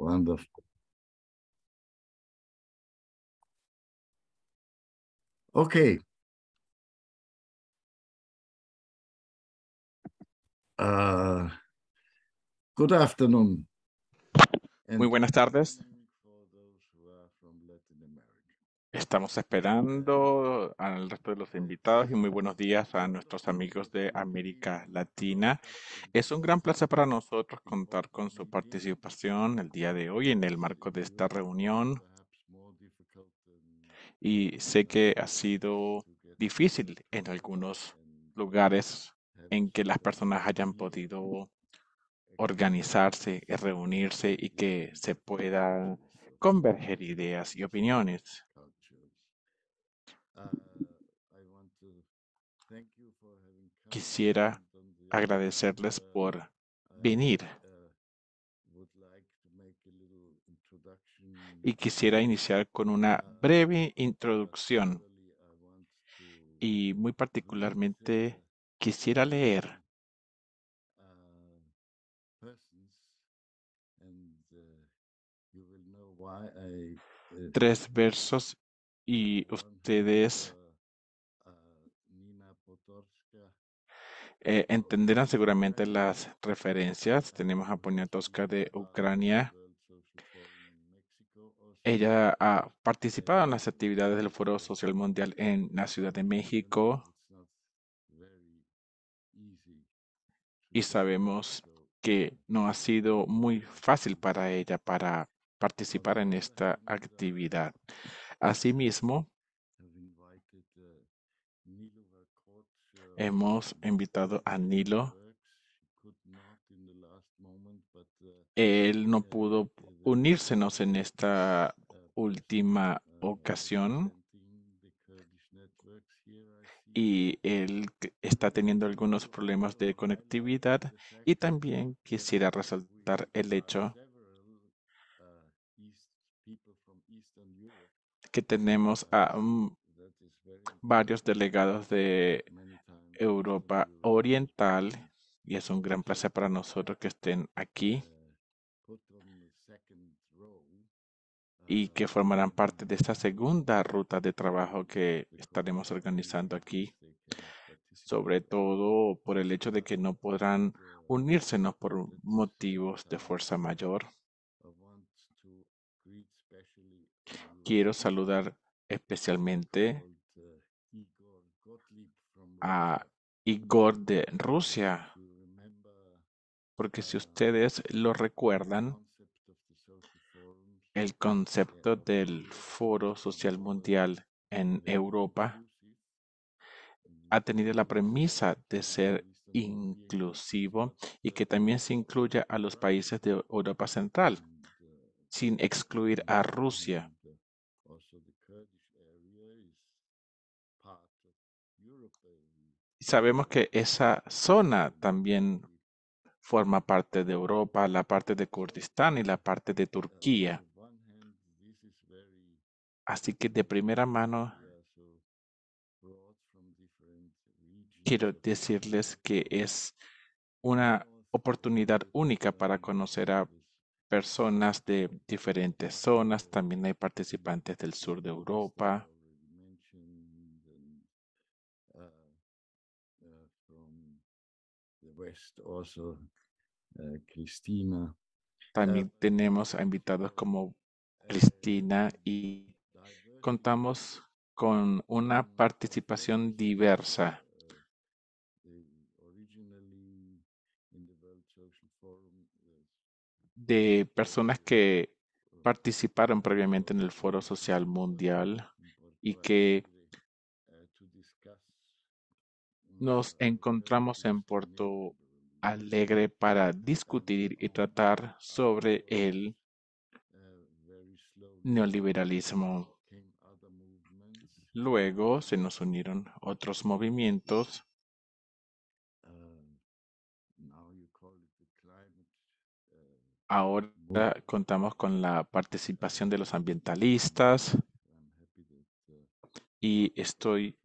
Wonderful. Okay. Uh, good afternoon. Muy buenas tardes. Estamos esperando al resto de los invitados y muy buenos días a nuestros amigos de América Latina. Es un gran placer para nosotros contar con su participación el día de hoy en el marco de esta reunión. Y sé que ha sido difícil en algunos lugares en que las personas hayan podido organizarse, reunirse y que se pueda converger ideas y opiniones. Quisiera agradecerles por venir. Y quisiera iniciar con una breve introducción. Y muy particularmente quisiera leer tres versos y ustedes eh, entenderán seguramente las referencias. Tenemos a Poniatowska de Ucrania. Ella ha participado en las actividades del Foro Social Mundial en la Ciudad de México y sabemos que no ha sido muy fácil para ella para participar en esta actividad. Asimismo, hemos invitado a Nilo. Él no pudo unírsenos en esta última ocasión. y él está teniendo algunos problemas de conectividad. Y también quisiera resaltar el hecho que tenemos a mm, varios delegados de Europa Oriental y es un gran placer para nosotros que estén aquí y que formarán parte de esta segunda ruta de trabajo que estaremos organizando aquí, sobre todo por el hecho de que no podrán unírsenos por motivos de fuerza mayor. Quiero saludar especialmente a Igor de Rusia, porque si ustedes lo recuerdan, el concepto del Foro Social Mundial en Europa ha tenido la premisa de ser inclusivo y que también se incluya a los países de Europa Central, sin excluir a Rusia. Sabemos que esa zona también forma parte de Europa, la parte de Kurdistán y la parte de Turquía. Así que de primera mano quiero decirles que es una oportunidad única para conocer a personas de diferentes zonas. También hay participantes del sur de Europa. También tenemos a invitados como Cristina y contamos con una participación diversa. de personas que participaron previamente en el Foro Social Mundial y que nos encontramos en Puerto Alegre para discutir y tratar sobre el neoliberalismo. Luego se nos unieron otros movimientos. Ahora contamos con la participación de los ambientalistas y estoy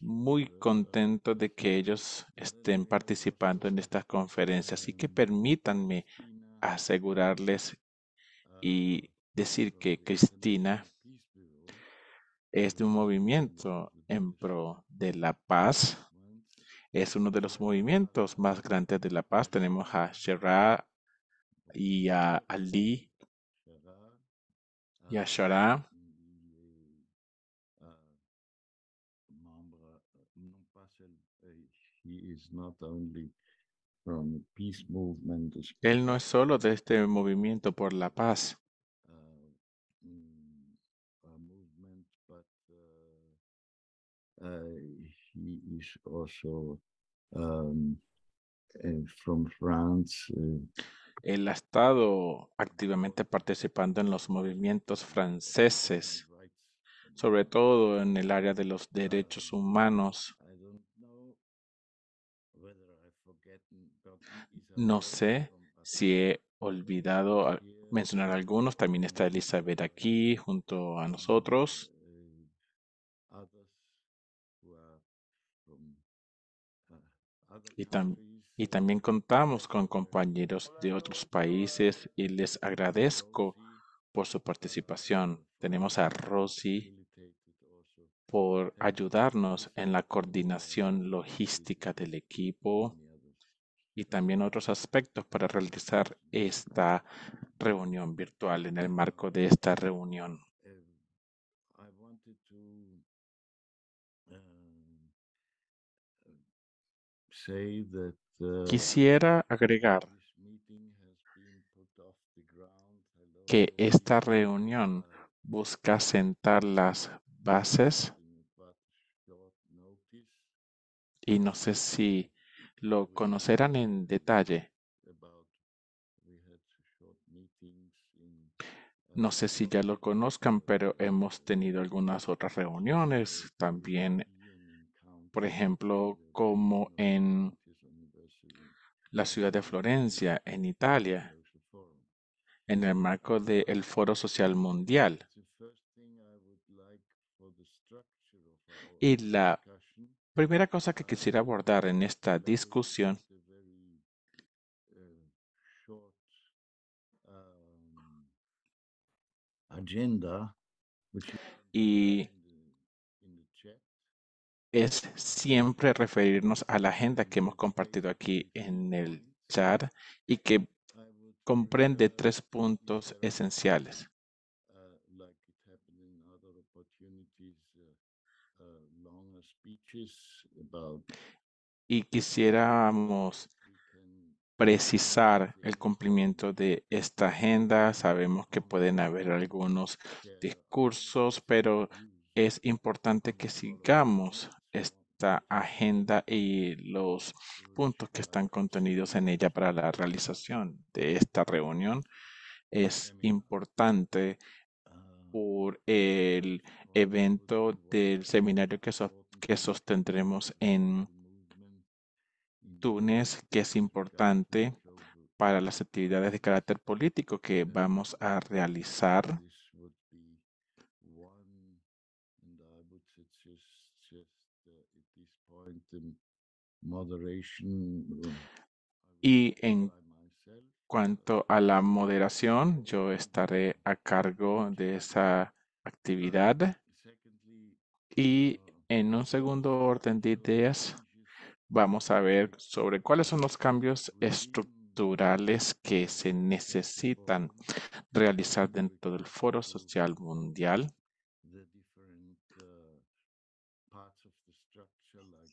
muy contento de que ellos estén participando en estas conferencias y que permítanme asegurarles y decir que Cristina es de un movimiento en pro de la paz. Es uno de los movimientos más grandes de la paz. Tenemos a Shera y a Ali y a Shara. Él no es solo de este movimiento por la paz. Él ha estado activamente participando en los movimientos franceses, sobre todo en el área de los derechos humanos. No sé si he olvidado mencionar algunos. También está Elizabeth aquí junto a nosotros. Y, y, también contamos con compañeros de otros países y les agradezco por su participación. Tenemos a Rosy por ayudarnos en la coordinación logística del equipo y también otros aspectos para realizar esta reunión virtual en el marco de esta reunión. Quisiera agregar que esta reunión busca sentar las bases y no sé si lo conocerán en detalle. No sé si ya lo conozcan, pero hemos tenido algunas otras reuniones también por ejemplo, como en la ciudad de Florencia, en Italia, en el marco del Foro Social Mundial. Y la primera cosa que quisiera abordar en esta discusión y es siempre referirnos a la agenda que hemos compartido aquí en el chat y que comprende tres puntos esenciales. Y quisiéramos precisar el cumplimiento de esta agenda. Sabemos que pueden haber algunos discursos, pero es importante que sigamos esta agenda y los puntos que están contenidos en ella para la realización de esta reunión. Es importante por el evento del seminario que, que sostendremos en Túnez, que es importante para las actividades de carácter político que vamos a realizar Y en cuanto a la moderación, yo estaré a cargo de esa actividad. Y en un segundo orden de ideas, vamos a ver sobre cuáles son los cambios estructurales que se necesitan realizar dentro del Foro Social Mundial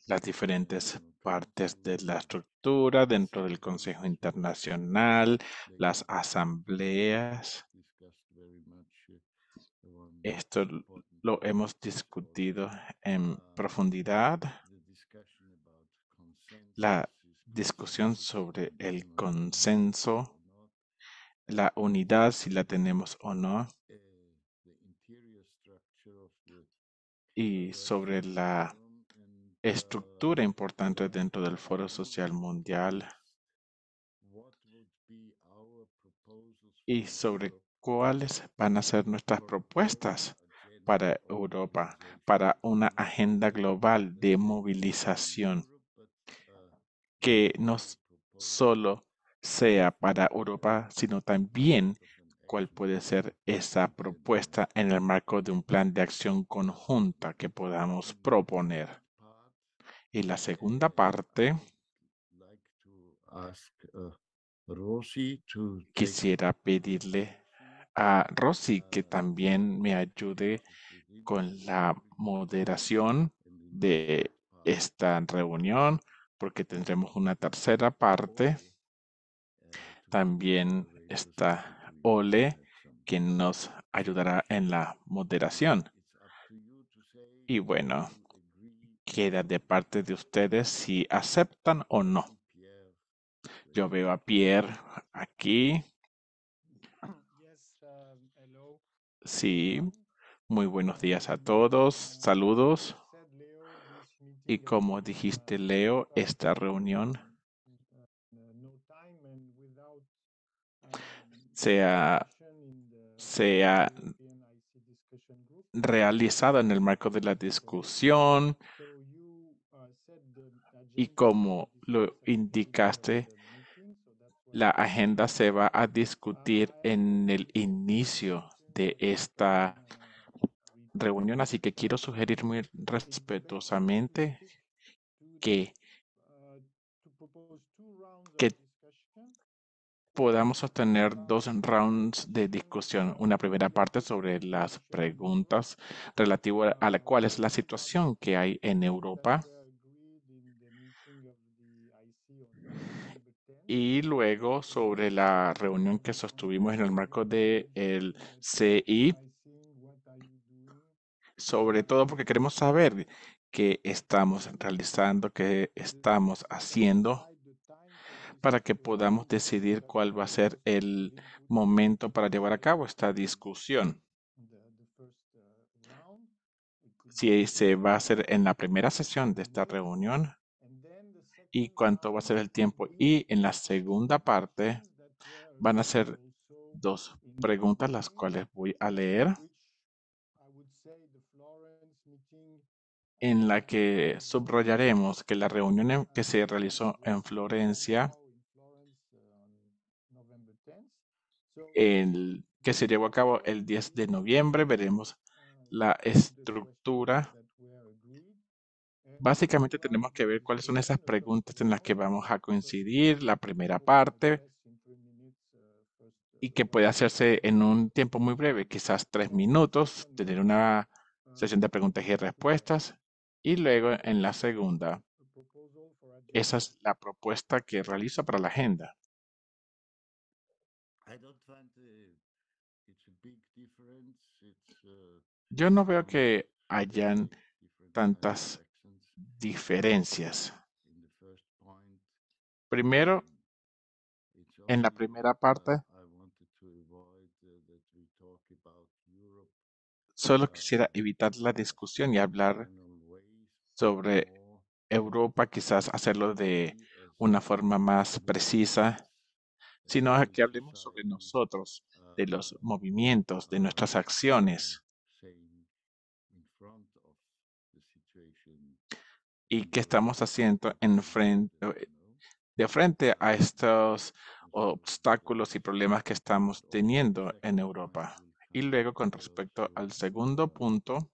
las diferentes partes de la estructura dentro del Consejo Internacional, las asambleas. Esto lo hemos discutido en profundidad. La discusión sobre el consenso, la unidad, si la tenemos o no, y sobre la estructura importante dentro del Foro Social Mundial y sobre cuáles van a ser nuestras propuestas para Europa, para una agenda global de movilización que no solo sea para Europa, sino también cuál puede ser esa propuesta en el marco de un plan de acción conjunta que podamos proponer. Y la segunda parte, quisiera pedirle a Rosy que también me ayude con la moderación de esta reunión, porque tendremos una tercera parte. También está Ole, quien nos ayudará en la moderación. Y bueno, queda de parte de ustedes si aceptan o no. Yo veo a Pierre aquí. Sí, muy buenos días a todos. Saludos. Y como dijiste, Leo, esta reunión se ha, realizado en el marco de la discusión y como lo indicaste, la agenda se va a discutir en el inicio de esta reunión, así que quiero sugerir muy respetuosamente que, que podamos obtener dos rounds de discusión. Una primera parte sobre las preguntas relativas a la cuál es la situación que hay en Europa. Y luego sobre la reunión que sostuvimos en el marco del el CI sobre todo porque queremos saber qué estamos realizando, qué estamos haciendo para que podamos decidir cuál va a ser el momento para llevar a cabo esta discusión. Si se va a hacer en la primera sesión de esta reunión y cuánto va a ser el tiempo. Y en la segunda parte van a ser dos preguntas, las cuales voy a leer. en la que subrayaremos que la reunión que se realizó en Florencia, el, que se llevó a cabo el 10 de noviembre, veremos la estructura. Básicamente tenemos que ver cuáles son esas preguntas en las que vamos a coincidir, la primera parte, y que puede hacerse en un tiempo muy breve, quizás tres minutos, tener una sesión de preguntas y respuestas, y luego en la segunda, esa es la propuesta que realizo para la agenda. Yo no veo que hayan tantas diferencias. Primero, en la primera parte, solo quisiera evitar la discusión y hablar sobre Europa, quizás hacerlo de una forma más precisa, sino que hablemos sobre nosotros, de los movimientos, de nuestras acciones. Y qué estamos haciendo en frente, de frente a estos obstáculos y problemas que estamos teniendo en Europa. Y luego, con respecto al segundo punto,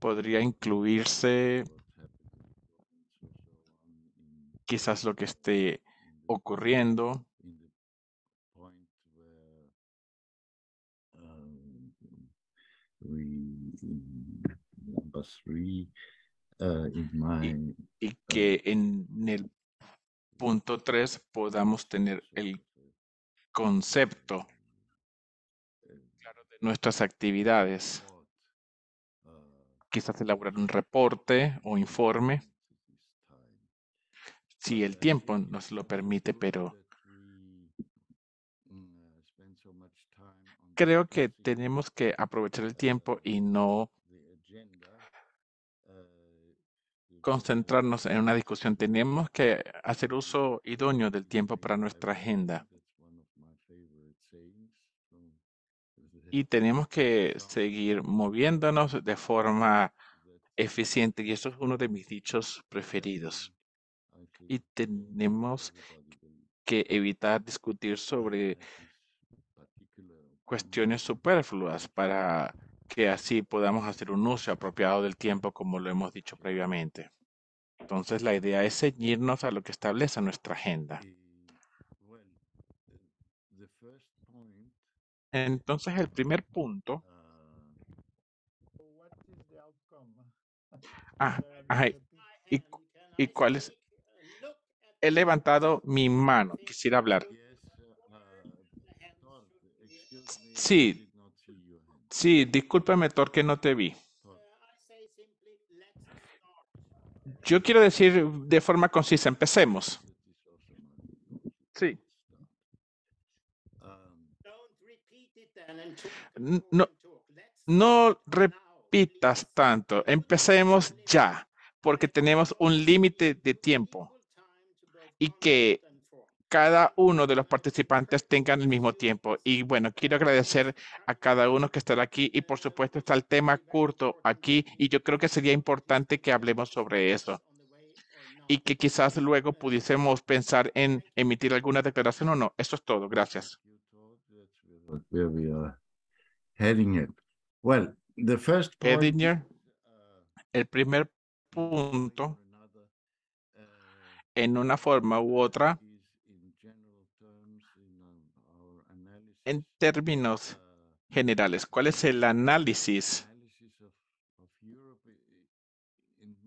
podría incluirse quizás lo que esté ocurriendo. Y, que en el punto 3 podamos tener el concepto de nuestras actividades. Quizás elaborar un reporte o informe, si el tiempo nos lo permite, pero creo que tenemos que aprovechar el tiempo y no concentrarnos en una discusión. Tenemos que hacer uso idóneo del tiempo para nuestra agenda. y tenemos que seguir moviéndonos de forma eficiente y eso es uno de mis dichos preferidos. Y tenemos que evitar discutir sobre cuestiones superfluas para que así podamos hacer un uso apropiado del tiempo como lo hemos dicho previamente. Entonces la idea es ceñirnos a lo que establece nuestra agenda. Entonces el primer punto. Ah, ¿Y, ¿Y cuál es? He levantado mi mano. Quisiera hablar. Sí, sí, discúlpame, Thor, que no te vi. Yo quiero decir de forma concisa, empecemos. Sí. No, no repitas tanto, empecemos ya, porque tenemos un límite de tiempo y que cada uno de los participantes tengan el mismo tiempo. Y bueno, quiero agradecer a cada uno que estará aquí y por supuesto está el tema corto aquí y yo creo que sería importante que hablemos sobre eso y que quizás luego pudiésemos pensar en emitir alguna declaración o no. Eso es todo. Gracias. Well, the first el primer punto, en una forma u otra, en términos generales, ¿cuál es el análisis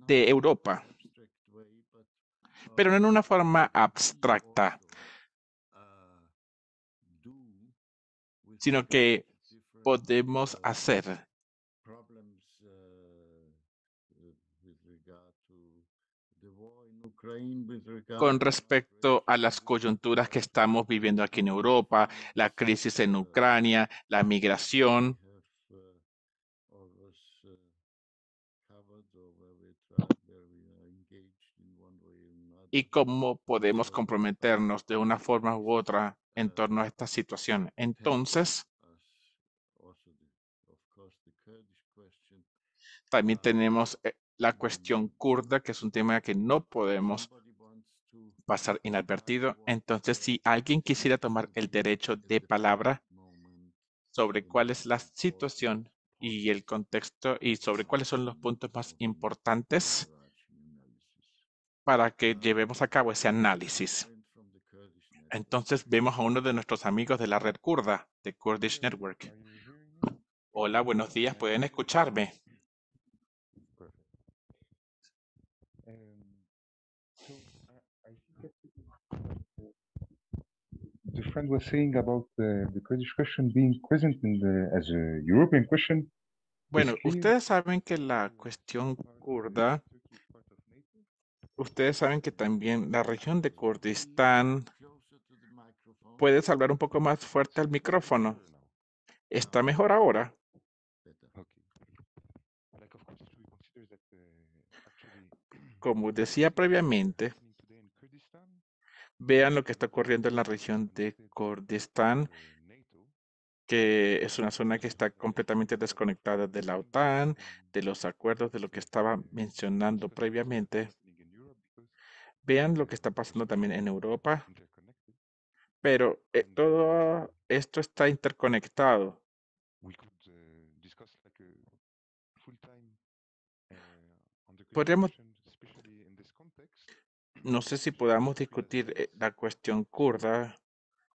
de Europa? Pero no en una forma abstracta, sino que podemos hacer con respecto a las coyunturas que estamos viviendo aquí en Europa, la crisis en Ucrania, la migración. Y cómo podemos comprometernos de una forma u otra en torno a esta situación. Entonces, también tenemos eh, la cuestión kurda, que es un tema que no podemos pasar inadvertido. Entonces, si alguien quisiera tomar el derecho de palabra sobre cuál es la situación y el contexto y sobre cuáles son los puntos más importantes para que llevemos a cabo ese análisis. Entonces vemos a uno de nuestros amigos de la red kurda, de Kurdish Network. Hola, buenos días, ¿pueden escucharme? Friend was saying about the, the Kurdish question being present in the, as a European question. Bueno, ustedes saben que la cuestión kurda, ustedes saben que también la región de Kurdistán, puedes hablar un poco más fuerte al micrófono. ¿Está mejor ahora? Como decía previamente, Vean lo que está ocurriendo en la región de Kurdistán, que es una zona que está completamente desconectada de la OTAN, de los acuerdos, de lo que estaba mencionando previamente. Vean lo que está pasando también en Europa. Pero eh, todo esto está interconectado. Podríamos no sé si podamos discutir eh, la cuestión kurda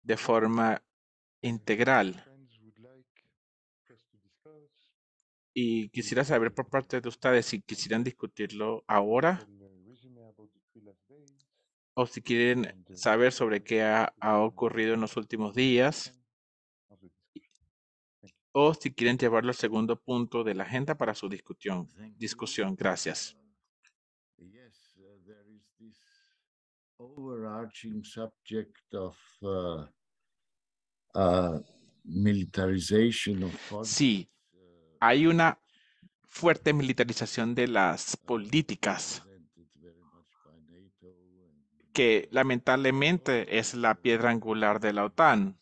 de forma integral. Y quisiera saber por parte de ustedes si quisieran discutirlo ahora o si quieren saber sobre qué ha, ocurrido en los últimos días o si quieren llevarlo al segundo punto de la agenda para su discusión. Discusión. Gracias. Overarching subject of uh, uh, militarization of Sí, hay una fuerte militarización de las políticas que lamentablemente es la piedra angular de la OTAN.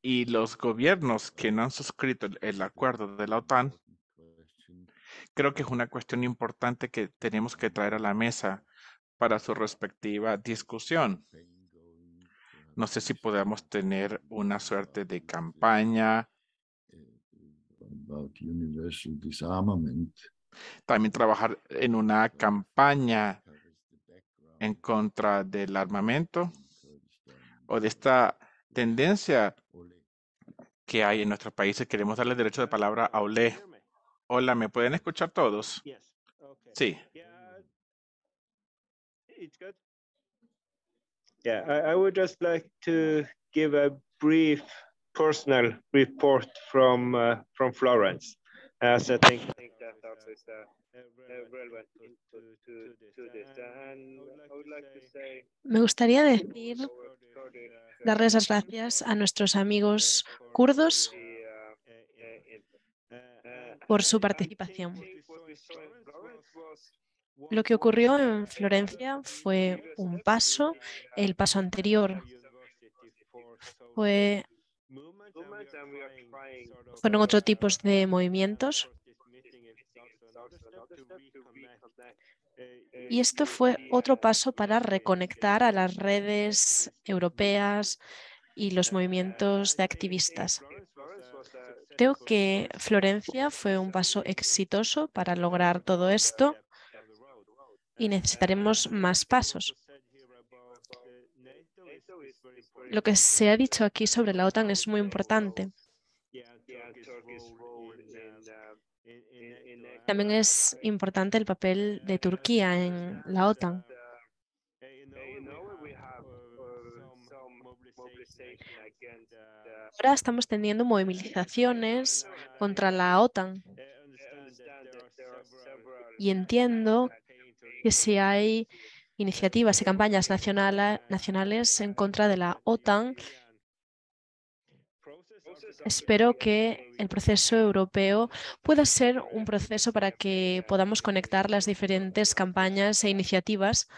Y los gobiernos que no han suscrito el acuerdo de la OTAN creo que es una cuestión importante que tenemos que traer a la mesa para su respectiva discusión. No sé si podemos tener una suerte de campaña. También trabajar en una campaña en contra del armamento o de esta tendencia que hay en nuestros países. Queremos darle derecho de palabra a Ole. Hola, ¿me pueden escuchar todos? Sí. Yeah, I, I would just like to give a brief personal report from uh, from Florence, as I think, think that also is uh, relevant to, to, to this. And I would like to say, Me gustaría decir, darles las gracias a nuestros amigos kurdos por su participación. Lo que ocurrió en Florencia fue un paso. El paso anterior fue, fueron otros tipos de movimientos. Y esto fue otro paso para reconectar a las redes europeas y los movimientos de activistas. Creo que Florencia fue un paso exitoso para lograr todo esto y necesitaremos más pasos. Lo que se ha dicho aquí sobre la OTAN es muy importante. También es importante el papel de Turquía en la OTAN. Ahora estamos teniendo movilizaciones contra la OTAN y entiendo que si hay iniciativas y campañas nacionales en contra de la OTAN, espero que el proceso europeo pueda ser un proceso para que podamos conectar las diferentes campañas e iniciativas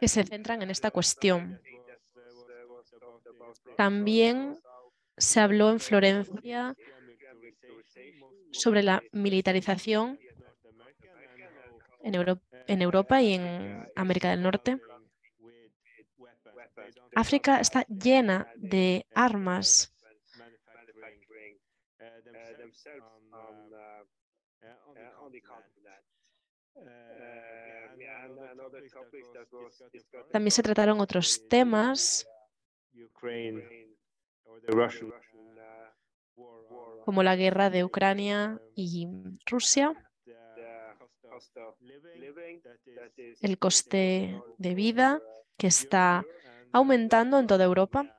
que se centran en esta cuestión. También se habló en Florencia sobre la militarización en, Europa y en América del Norte. África está llena de armas. También se trataron otros temas como la guerra de Ucrania y Rusia el coste de vida que está aumentando en toda Europa.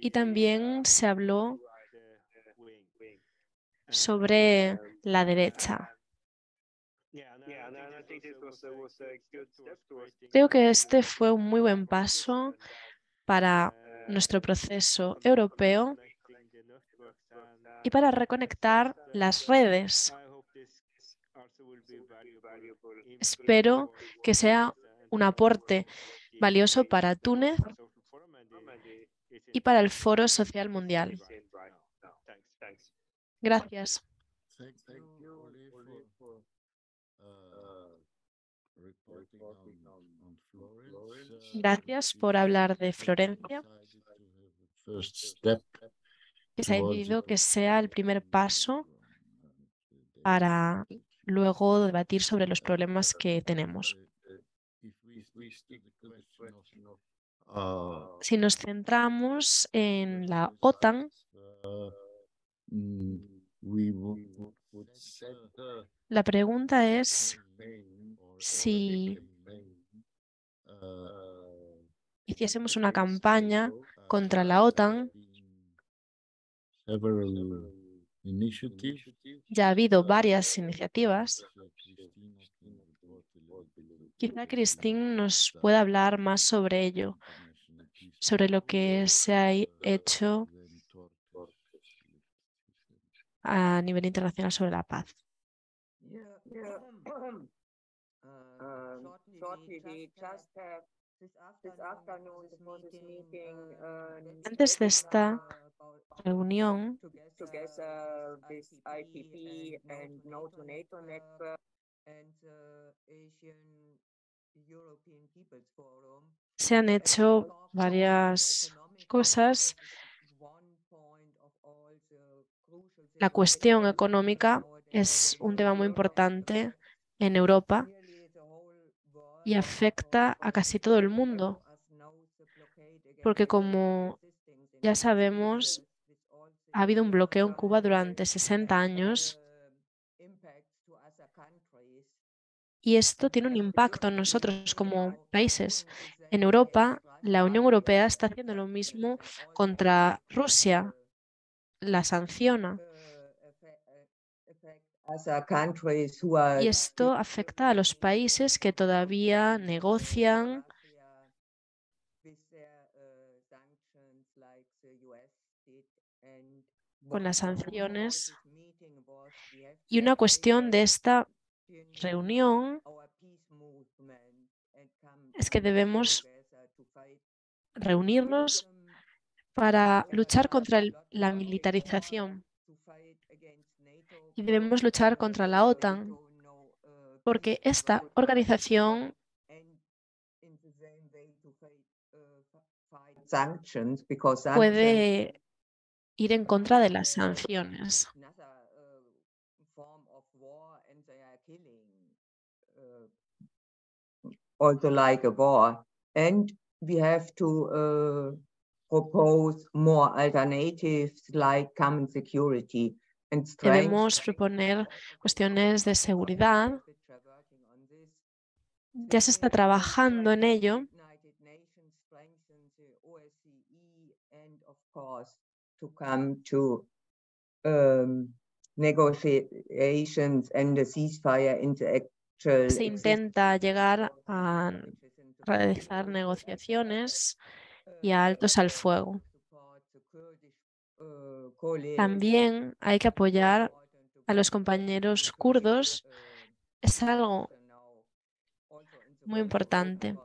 Y también se habló sobre la derecha. Creo que este fue un muy buen paso para nuestro proceso europeo y para reconectar las redes. Espero que sea un aporte valioso para Túnez y para el Foro Social Mundial. Gracias. Gracias por hablar de Florencia que se ha decidido que sea el primer paso para luego debatir sobre los problemas que tenemos. Si nos centramos en la OTAN, la pregunta es si hiciésemos una campaña contra la OTAN ya ha habido varias iniciativas. Quizá Christine nos pueda hablar más sobre ello, sobre lo que se ha hecho a nivel internacional sobre la paz. Antes de esta reunión, uh, People's Forum. se han hecho varias cosas. La cuestión económica es un tema muy importante en Europa y afecta a casi todo el mundo, porque como ya sabemos, ha habido un bloqueo en Cuba durante 60 años y esto tiene un impacto en nosotros como países. En Europa, la Unión Europea está haciendo lo mismo contra Rusia, la sanciona. Y esto afecta a los países que todavía negocian con las sanciones. Y una cuestión de esta reunión es que debemos reunirnos para luchar contra la militarización y debemos luchar contra la OTAN porque esta organización puede ir en contra de las sanciones. Also like a war. And we have to uh, propose more alternatives like common security. Debemos proponer cuestiones de seguridad. Ya se está trabajando en ello. to come to um, negotiations and ceasefire Se intenta llegar a realizar negociaciones y a altos al fuego. También hay que apoyar a los compañeros kurdos. Es algo muy importante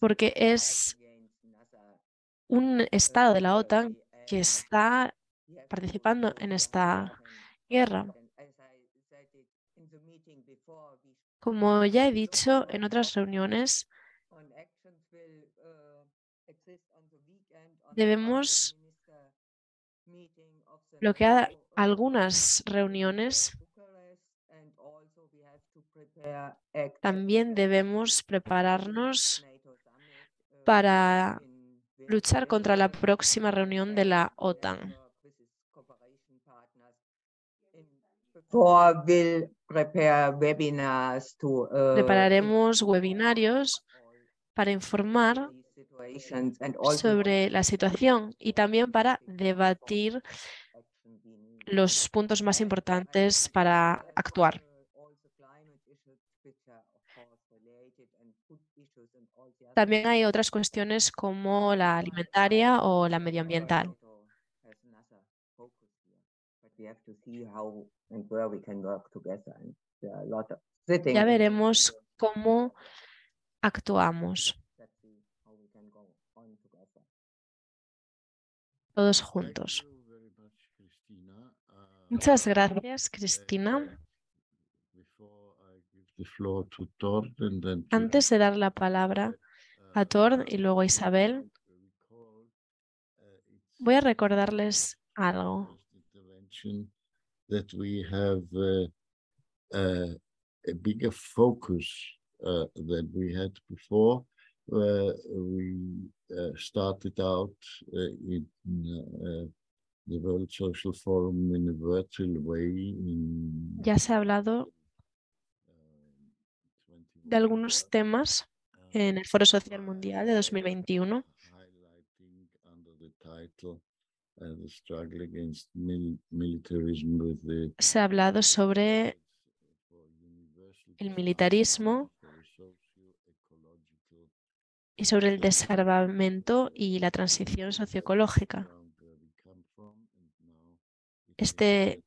porque es un estado de la OTAN que está participando en esta guerra. Como ya he dicho en otras reuniones, debemos bloquear algunas reuniones. También debemos prepararnos para luchar contra la próxima reunión de la OTAN. Prepararemos webinarios para informar sobre la situación y también para debatir los puntos más importantes para actuar. También hay otras cuestiones como la alimentaria o la medioambiental. Ya veremos cómo actuamos. Todos juntos. Muchas gracias, Cristina. Antes de dar la palabra a Tord y luego a Isabel, voy a recordarles algo. That we have a bigger focus uh, started out in the World Social Forum in a virtual way. In, ya se ha hablado de algunos temas en el Foro Social Mundial de 2021. Se ha hablado sobre el militarismo y sobre el desarmamento y la transición socioecológica. Este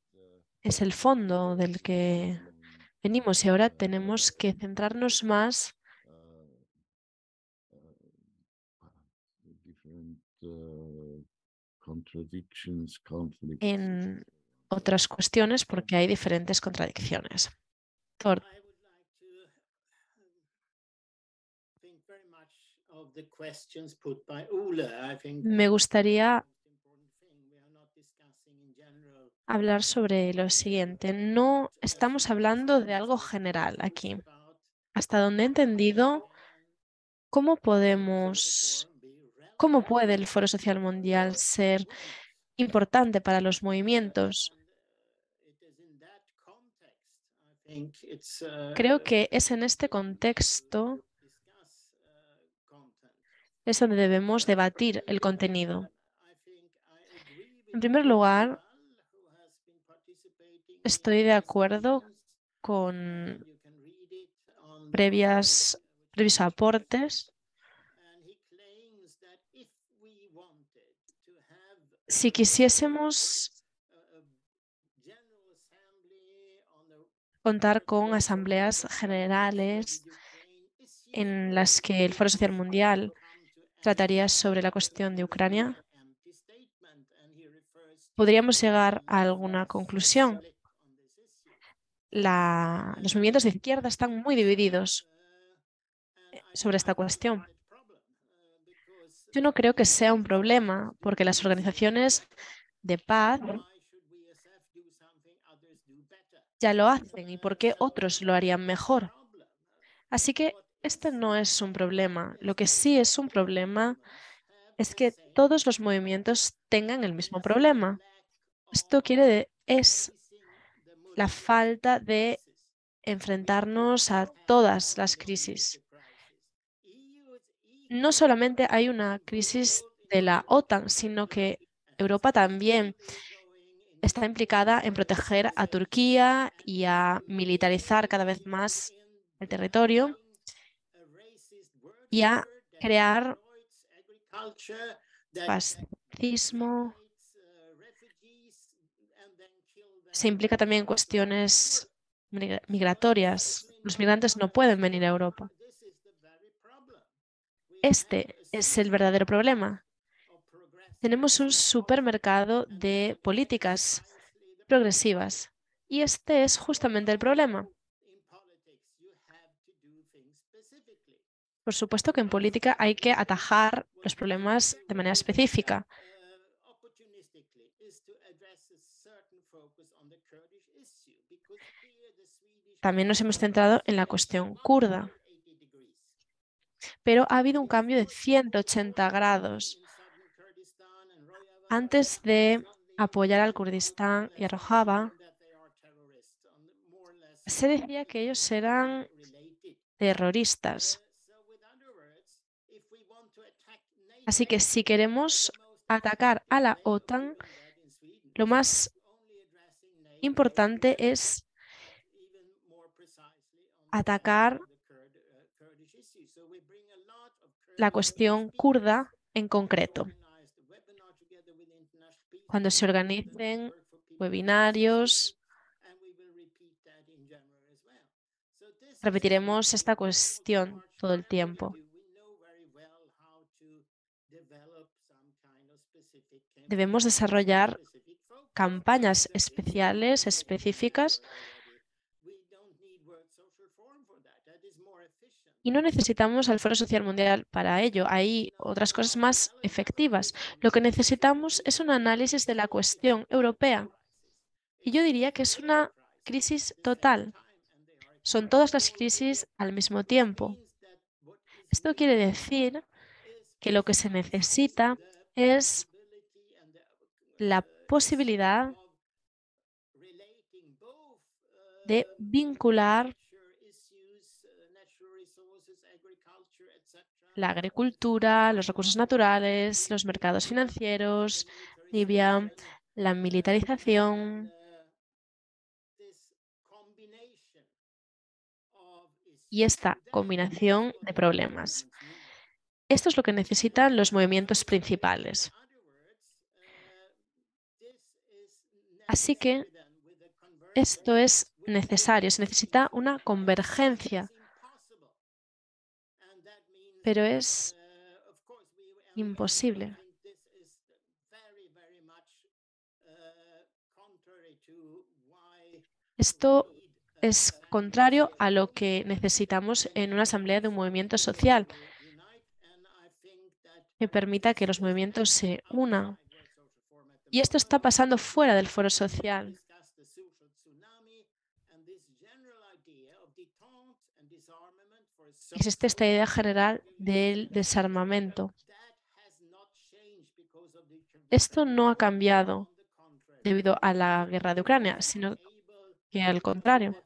es el fondo del que venimos y ahora tenemos que centrarnos más en otras cuestiones porque hay diferentes contradicciones. In general hablar sobre lo siguiente. No estamos hablando de algo general aquí. Hasta donde he entendido, ¿cómo podemos, cómo puede el Foro Social Mundial ser importante para los movimientos? Creo que es en este contexto es donde debemos debatir el contenido. En primer lugar, estoy de acuerdo con previas, previos aportes. Si quisiésemos contar con asambleas generales en las que el Foro Social Mundial trataría sobre la cuestión de Ucrania, podríamos llegar a alguna conclusión. Los movimientos de izquierda están muy divididos eh, sobre esta cuestión. Yo no creo que sea un problema porque las organizaciones de paz ya lo hacen y por qué otros lo harían mejor. Así que este no es un problema. Lo que sí es un problema es que todos los movimientos tengan el mismo problema. Esto quiere de- es la falta de enfrentarnos a todas las crisis. No solamente hay una crisis de la OTAN, sino que Europa también está implicada en proteger a Turquía y a militarizar cada vez más el territorio y a crear fascismo. Se implica también en cuestiones migra- migratorias. Los migrantes no pueden venir a Europa. Este es el verdadero problema. Tenemos un supermercado de políticas progresivas y este es justamente el problema. Por supuesto que en política hay que atajar los problemas de manera específica. También nos hemos centrado en la cuestión kurda, pero ha habido un cambio de 180 grados. Antes de apoyar al Kurdistán y a Rojava, se decía que ellos eran terroristas. Así que si queremos atacar a la OTAN, lo más importante es atacar la cuestión kurda en concreto. Cuando se organicen webinarios, repetiremos esta cuestión todo el tiempo. Debemos desarrollar campañas especiales, específicas, y no necesitamos al Foro Social Mundial para ello. Hay otras cosas más efectivas. Lo que necesitamos es un análisis de la cuestión europea. Y yo diría que es una crisis total. Son todas las crisis al mismo tiempo. Esto quiere decir que lo que se necesita es la posibilidad de vincular la agricultura, los recursos naturales, los mercados financieros, Libia, la militarización y esta combinación de problemas. Esto es lo que necesitan los movimientos principales. Así que esto es necesario, se necesita una convergencia, pero es imposible. Esto es contrario a lo que necesitamos en una asamblea de un movimiento social que permita que los movimientos se unan. outside World Social Forum at the Y esto está pasando fuera del foro social. Existe esta idea general del desarmamento. Esto no ha cambiado debido a la guerra de Ucrania, sino que al contrario.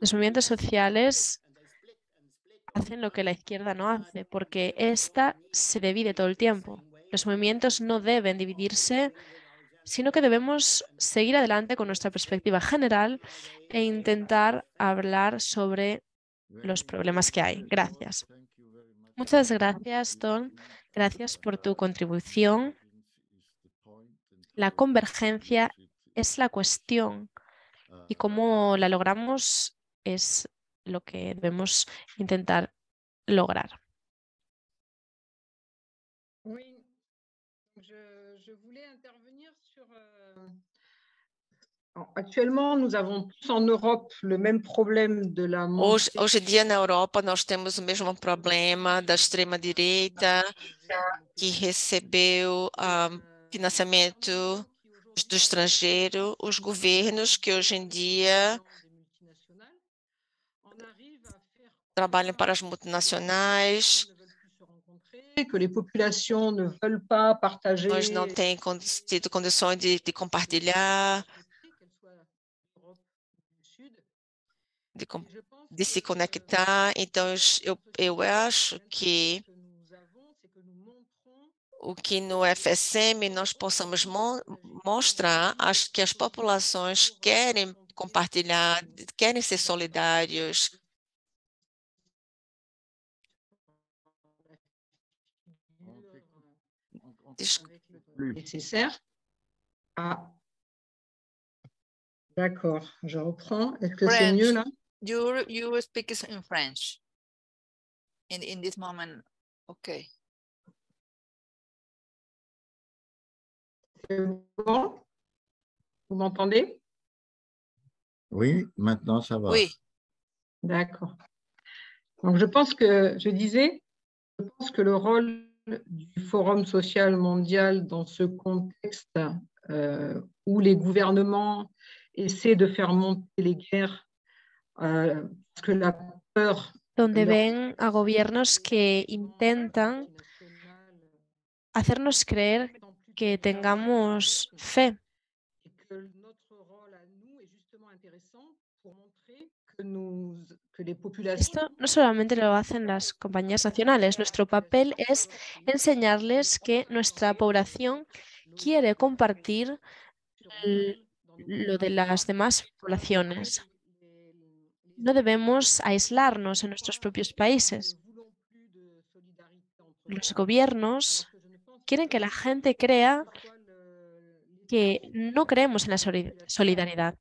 Los movimientos sociales hacen lo que la izquierda no hace, porque ésta se divide todo el tiempo. Los movimientos no deben dividirse, sino que debemos seguir adelante con nuestra perspectiva general e intentar hablar sobre los problemas que hay. Gracias. Muchas gracias, Tom. Gracias por tu contribución. La convergencia es la cuestión y cómo la logramos es lo que debemos intentar lograr. Actuellement, nous avons tous en Europe le même problème de la Hoje, hoje em dia, na Europa, nós temos o mesmo problema da extrema-direita que recebeu ah, financiamento do estrangeiro, os governos que hoje em dia trabalham para as multinacionais, que les populations ne veulent pas partager nós não temos tido condições de, de compartilhar, de, de se conectar. Então, eu, eu, eu acho que o que no FSM nós possamos mo- mostrar as, que as populações querem compartilhar, querem ser solidários, nécessaire. Ah. D'accord, je reprends. Est-ce que c'est mieux là You you speak in French. In in this moment, okay. C'est bon? Vous m'entendez? Oui, maintenant ça va. Oui, D'accord. Donc je pense que, je disais, je pense que le rôle du Forum social mondial dans ce contexte euh, où les gouvernements essaient de faire monter les guerres, donde leur- ven a gobiernos que intentan hacernos creer que tengamos fe. Esto no solamente lo hacen las compañías nacionales, nuestro papel es enseñarles que nuestra población quiere compartir lo de las demás poblaciones. No debemos aislarnos en nuestros propios países. Los gobiernos quieren que la gente crea que no creemos en la soli- solidaridad.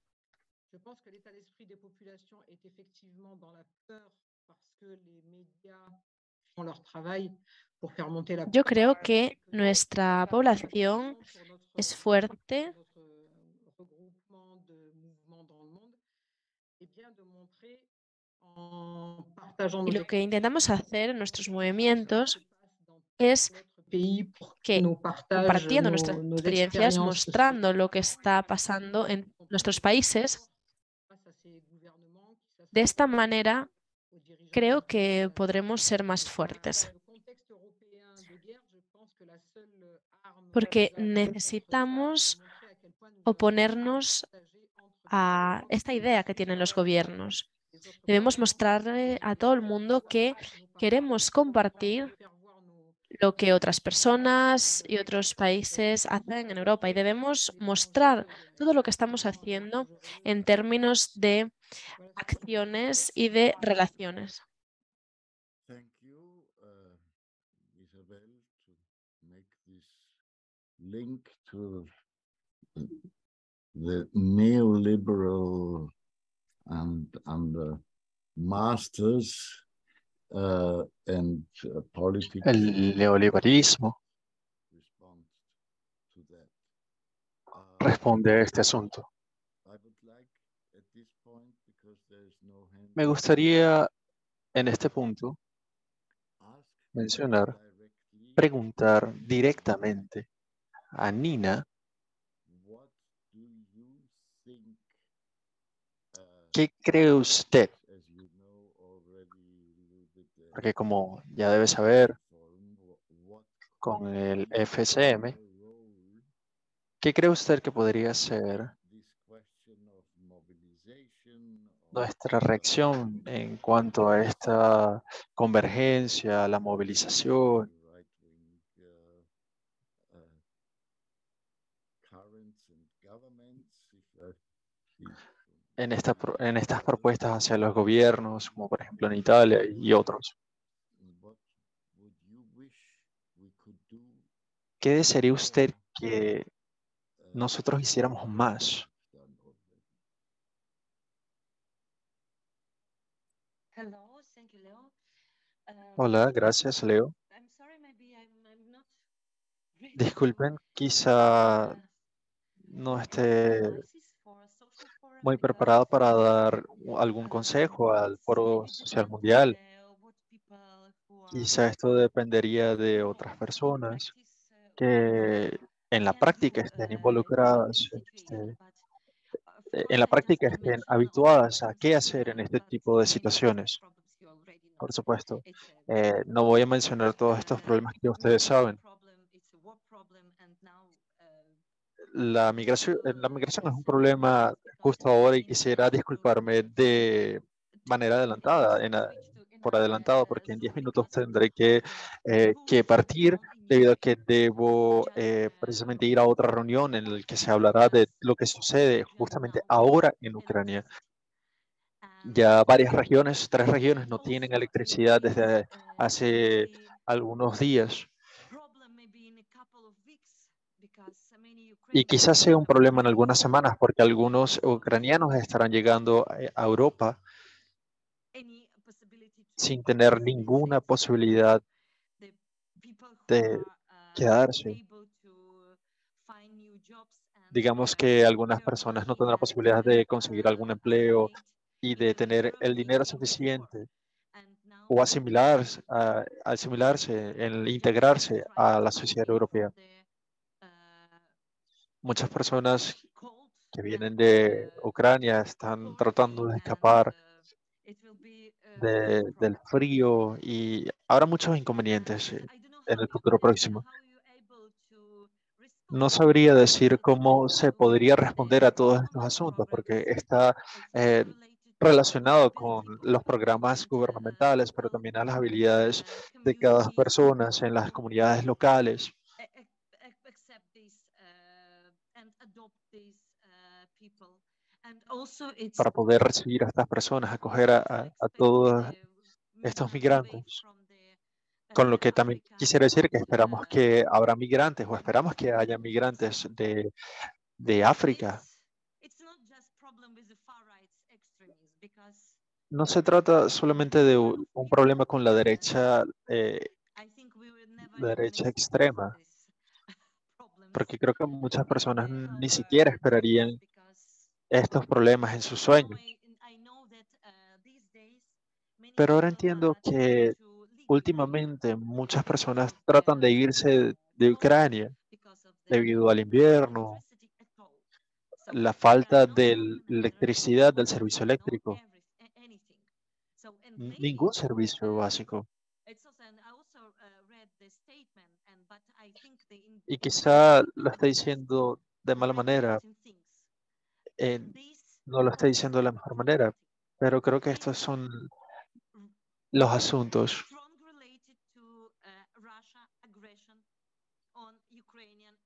Yo creo que nuestra población es fuerte notre regroupement de mouvements dans le monde, et bien de montrer en partageant y lo que intentamos hacer en nuestros movimientos es que compartiendo nuestras experiencias, mostrando lo que está pasando en nuestros países. De esta manera, creo que podremos ser más fuertes, porque necesitamos oponernos a esta idea que tienen los gobiernos. Debemos mostrarle a todo el mundo que queremos compartir lo que otras personas y otros países hacen en Europa y debemos mostrar todo lo que estamos haciendo en términos de acciones y de relaciones. Uh, link to the and and masters uh, and uh, politics el neoliberalismo that. responde a este asunto. Me gustaría en este punto mencionar, preguntar directamente a Nina ¿qué cree usted? Porque como ya debe saber, con el FCM, ¿qué cree usted que podría ser nuestra reacción en cuanto a esta convergencia, la movilización? En, esta, en estas propuestas hacia los gobiernos, como por ejemplo en Italia y otros. ¿Qué desearía usted que nosotros hiciéramos más? Hola, gracias, Leo. Disculpen, quizá no esté muy preparado para dar algún consejo al Foro Social Mundial. Quizá esto dependería de otras personas que en la práctica estén involucradas, este, en la práctica estén habituadas a qué hacer en este tipo de situaciones. Por supuesto, eh, no voy a mencionar todos estos problemas que ustedes saben. La migración, la migración es un problema justo ahora y quisiera disculparme de manera adelantada, en, por adelantado, porque en 10 minutos tendré que, eh, que partir debido a que debo eh, precisamente ir a otra reunión en la que se hablará de lo que sucede justamente ahora en Ucrania. Ya varias regiones, tres regiones, no tienen electricidad desde hace algunos días. Y quizás sea un problema en algunas semanas porque algunos ucranianos estarán llegando a Europa sin tener ninguna posibilidad de quedarse. Digamos que algunas personas no tendrán posibilidad de conseguir algún empleo y de tener el dinero suficiente o asimilar, asimilarse, en integrarse a la sociedad europea. Muchas personas que vienen de Ucrania están tratando de escapar del frío y habrá muchos inconvenientes en el futuro próximo. No sabría decir cómo se podría responder a todos estos asuntos porque está eh, relacionado con los programas gubernamentales, pero también a las habilidades de cada persona en las comunidades locales. Para poder recibir a estas personas, acoger a, a, todos estos migrantes. Con lo que también quisiera decir que esperamos que habrá migrantes o esperamos que haya migrantes de, de África. No se trata solamente de un problema con la derecha, eh, la derecha extrema, porque creo que muchas personas ni siquiera esperarían estos problemas en sus sueños. Pero ahora entiendo que últimamente muchas personas tratan de irse de Ucrania debido al invierno, la falta de electricidad del servicio eléctrico, ningún servicio básico. Y quizá lo está diciendo de mala manera, no lo está diciendo de la mejor manera, pero creo que estos son los asuntos.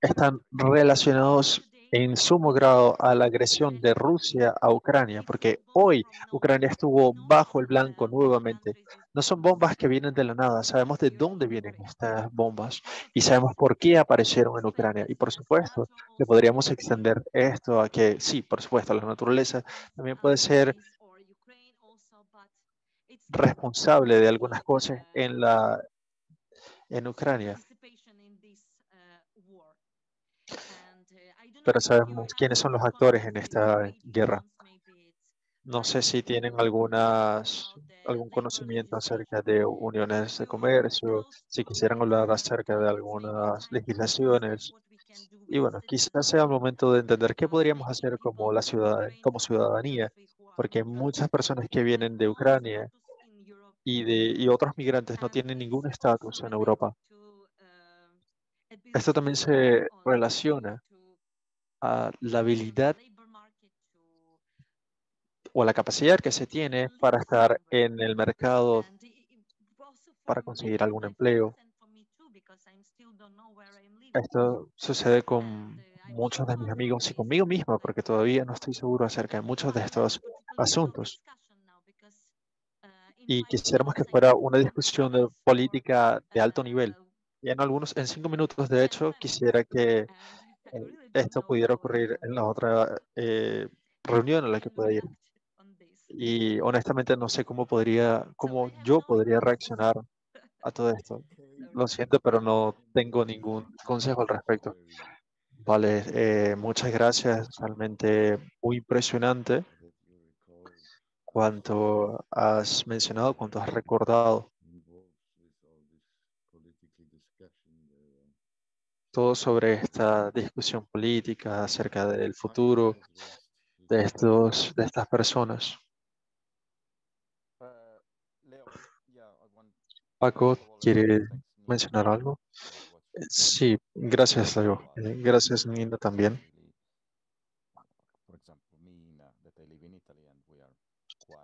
Están relacionados en sumo grado a la agresión de Rusia a Ucrania, porque hoy Ucrania estuvo bajo el blanco nuevamente. No son bombas que vienen de la nada, sabemos de dónde vienen estas bombas y sabemos por qué aparecieron en Ucrania. Y por supuesto, le podríamos extender esto a que, sí, por supuesto, la naturaleza también puede ser responsable de algunas cosas en la en Ucrania. Pero sabemos quiénes son los actores en esta guerra. No sé si tienen algunas, algún conocimiento acerca de uniones de comercio, si quisieran hablar acerca de algunas legislaciones. Y bueno, quizás sea el momento de entender qué podríamos hacer como, la ciudad, como ciudadanía, porque muchas personas que vienen de Ucrania y, de, y otros migrantes no tienen ningún estatus en Europa. Esto también se relaciona a la habilidad o la capacidad que se tiene para estar en el mercado para conseguir algún empleo. Esto sucede con muchos de mis amigos y conmigo misma, porque todavía no estoy seguro acerca de muchos de estos asuntos. Y quisiéramos que fuera una discusión de política de alto nivel. Y en algunos, en cinco minutos, de hecho, quisiera que esto pudiera ocurrir en la otra eh, reunión a la que pueda ir. Y honestamente no sé cómo podría, cómo yo podría reaccionar a todo esto. Lo siento, pero no tengo ningún consejo al respecto. Vale, eh, muchas gracias. Realmente muy impresionante cuanto has mencionado, cuanto has recordado. Todo sobre esta discusión política acerca del futuro de, estos, de estas personas. Paco, ¿quiere mencionar algo? Sí, gracias, Leo. Eh, Gracias, Nina, también.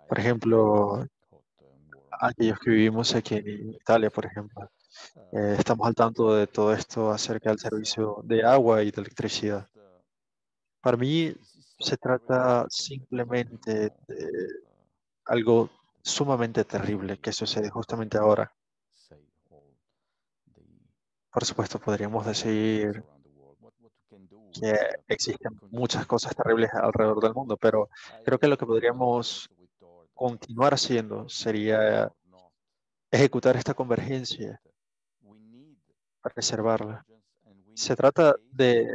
Por ejemplo, aquellos que vivimos aquí en Italia, por ejemplo, eh, estamos al tanto de todo esto acerca del servicio de agua y de electricidad. Para mí se trata simplemente de algo sumamente terrible que sucede justamente ahora. Por supuesto, podríamos decir que existen muchas cosas terribles alrededor del mundo, pero creo que lo que podríamos continuar haciendo sería ejecutar esta convergencia, preservarla. Se trata de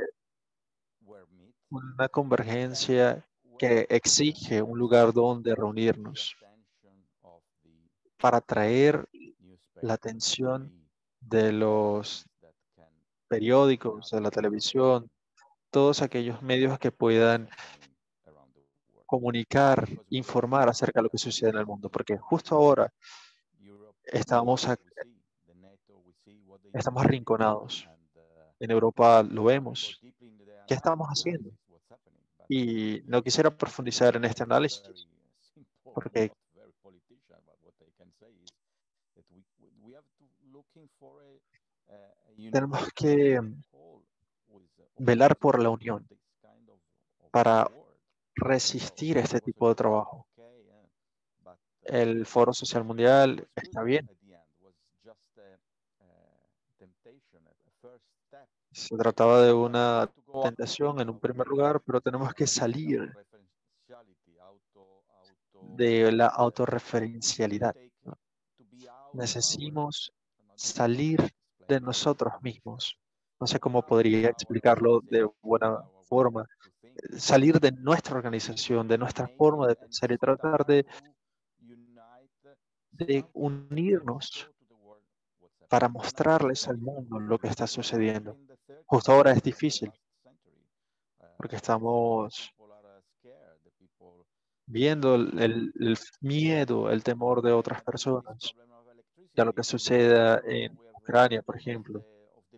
una convergencia que exige un lugar donde reunirnos para atraer la atención de los periódicos, de la televisión, todos aquellos medios que puedan comunicar, informar acerca de lo que sucede en el mundo, porque justo ahora estamos, estamos arrinconados. En Europa lo vemos. ¿Qué estamos haciendo? Y no quisiera profundizar en este análisis, porque tenemos que velar por la unión para resistir este tipo de trabajo. El Foro Social Mundial está bien. Se trataba de una tentación en un primer lugar, pero tenemos que salir de la autorreferencialidad. Necesitamos salir de nosotros mismos. No sé cómo podría explicarlo de buena forma. Salir de nuestra organización, de nuestra forma de pensar y tratar de, de unirnos para mostrarles al mundo lo que está sucediendo. Justo ahora es difícil porque estamos viendo el, miedo, el temor de otras personas, de lo que suceda en Ucrania, por ejemplo,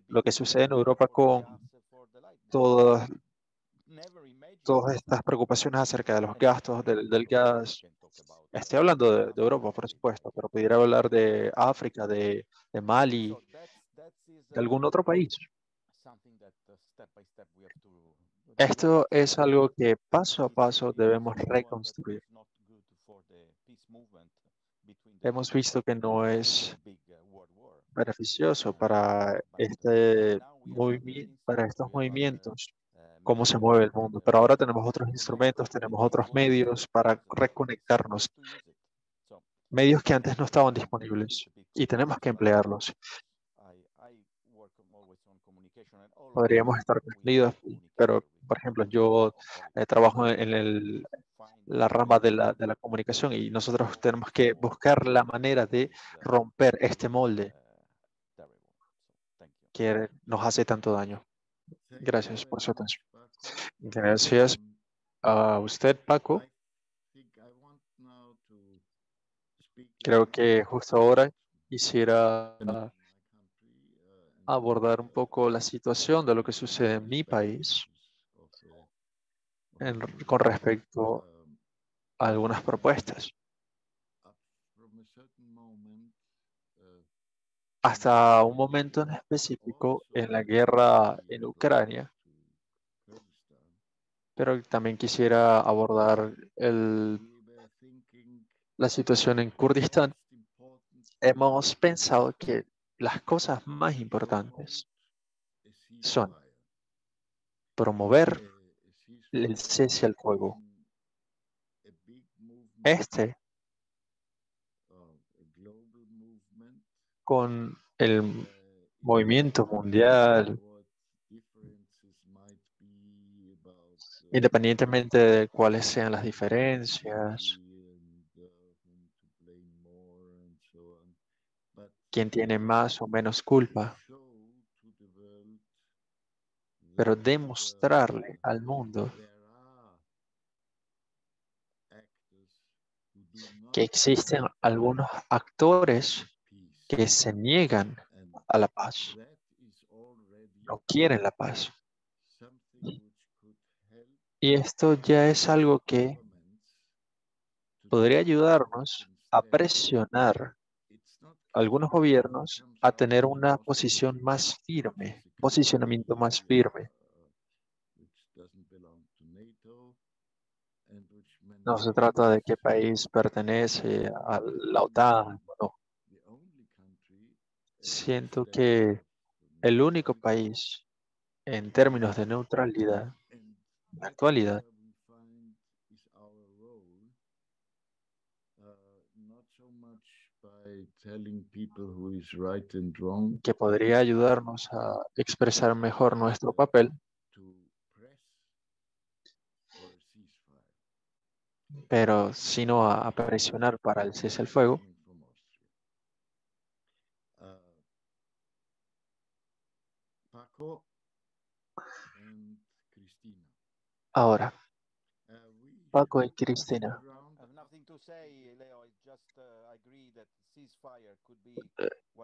lo que sucede en Europa con todas, todas estas preocupaciones acerca de los gastos del, gas. Estoy hablando de, Europa, por supuesto, pero pudiera hablar de África, de Mali, de algún otro país. Esto es algo que paso a paso debemos reconstruir. Hemos visto que no es beneficioso para este movimiento, para estos movimientos, cómo se mueve el mundo. Pero ahora tenemos otros instrumentos, tenemos otros medios para reconectarnos, medios que antes no estaban disponibles y tenemos que emplearlos. Podríamos estar confundidos, pero por ejemplo, yo eh, trabajo en el, la rama de la, de la comunicación y nosotros tenemos que buscar la manera de romper este molde que nos hace tanto daño. Gracias por su atención. Gracias a usted, Paco. Creo que justo ahora quisiera abordar un poco la situación de lo que sucede en mi país en- con respecto a algunas propuestas. Hasta un momento en específico en la guerra en Ucrania, pero también quisiera abordar el, la situación en Kurdistán. Hemos pensado que las cosas más importantes son promover el cese al fuego. Este con el movimiento mundial, independientemente de cuáles sean las diferencias, quién tiene más o menos culpa, pero demostrarle al mundo que existen algunos actores que se niegan a la paz, no quieren la paz. Y esto ya es algo que podría ayudarnos a presionar algunos gobiernos a tener una posición más firme, posicionamiento más firme. No se trata de qué país pertenece a la OTAN, no. Siento que el único país en términos de neutralidad actualidad que podría ayudarnos a expresar mejor nuestro papel, pero sino a, a presionar para el cese al fuego. Ahora, Paco y Cristina.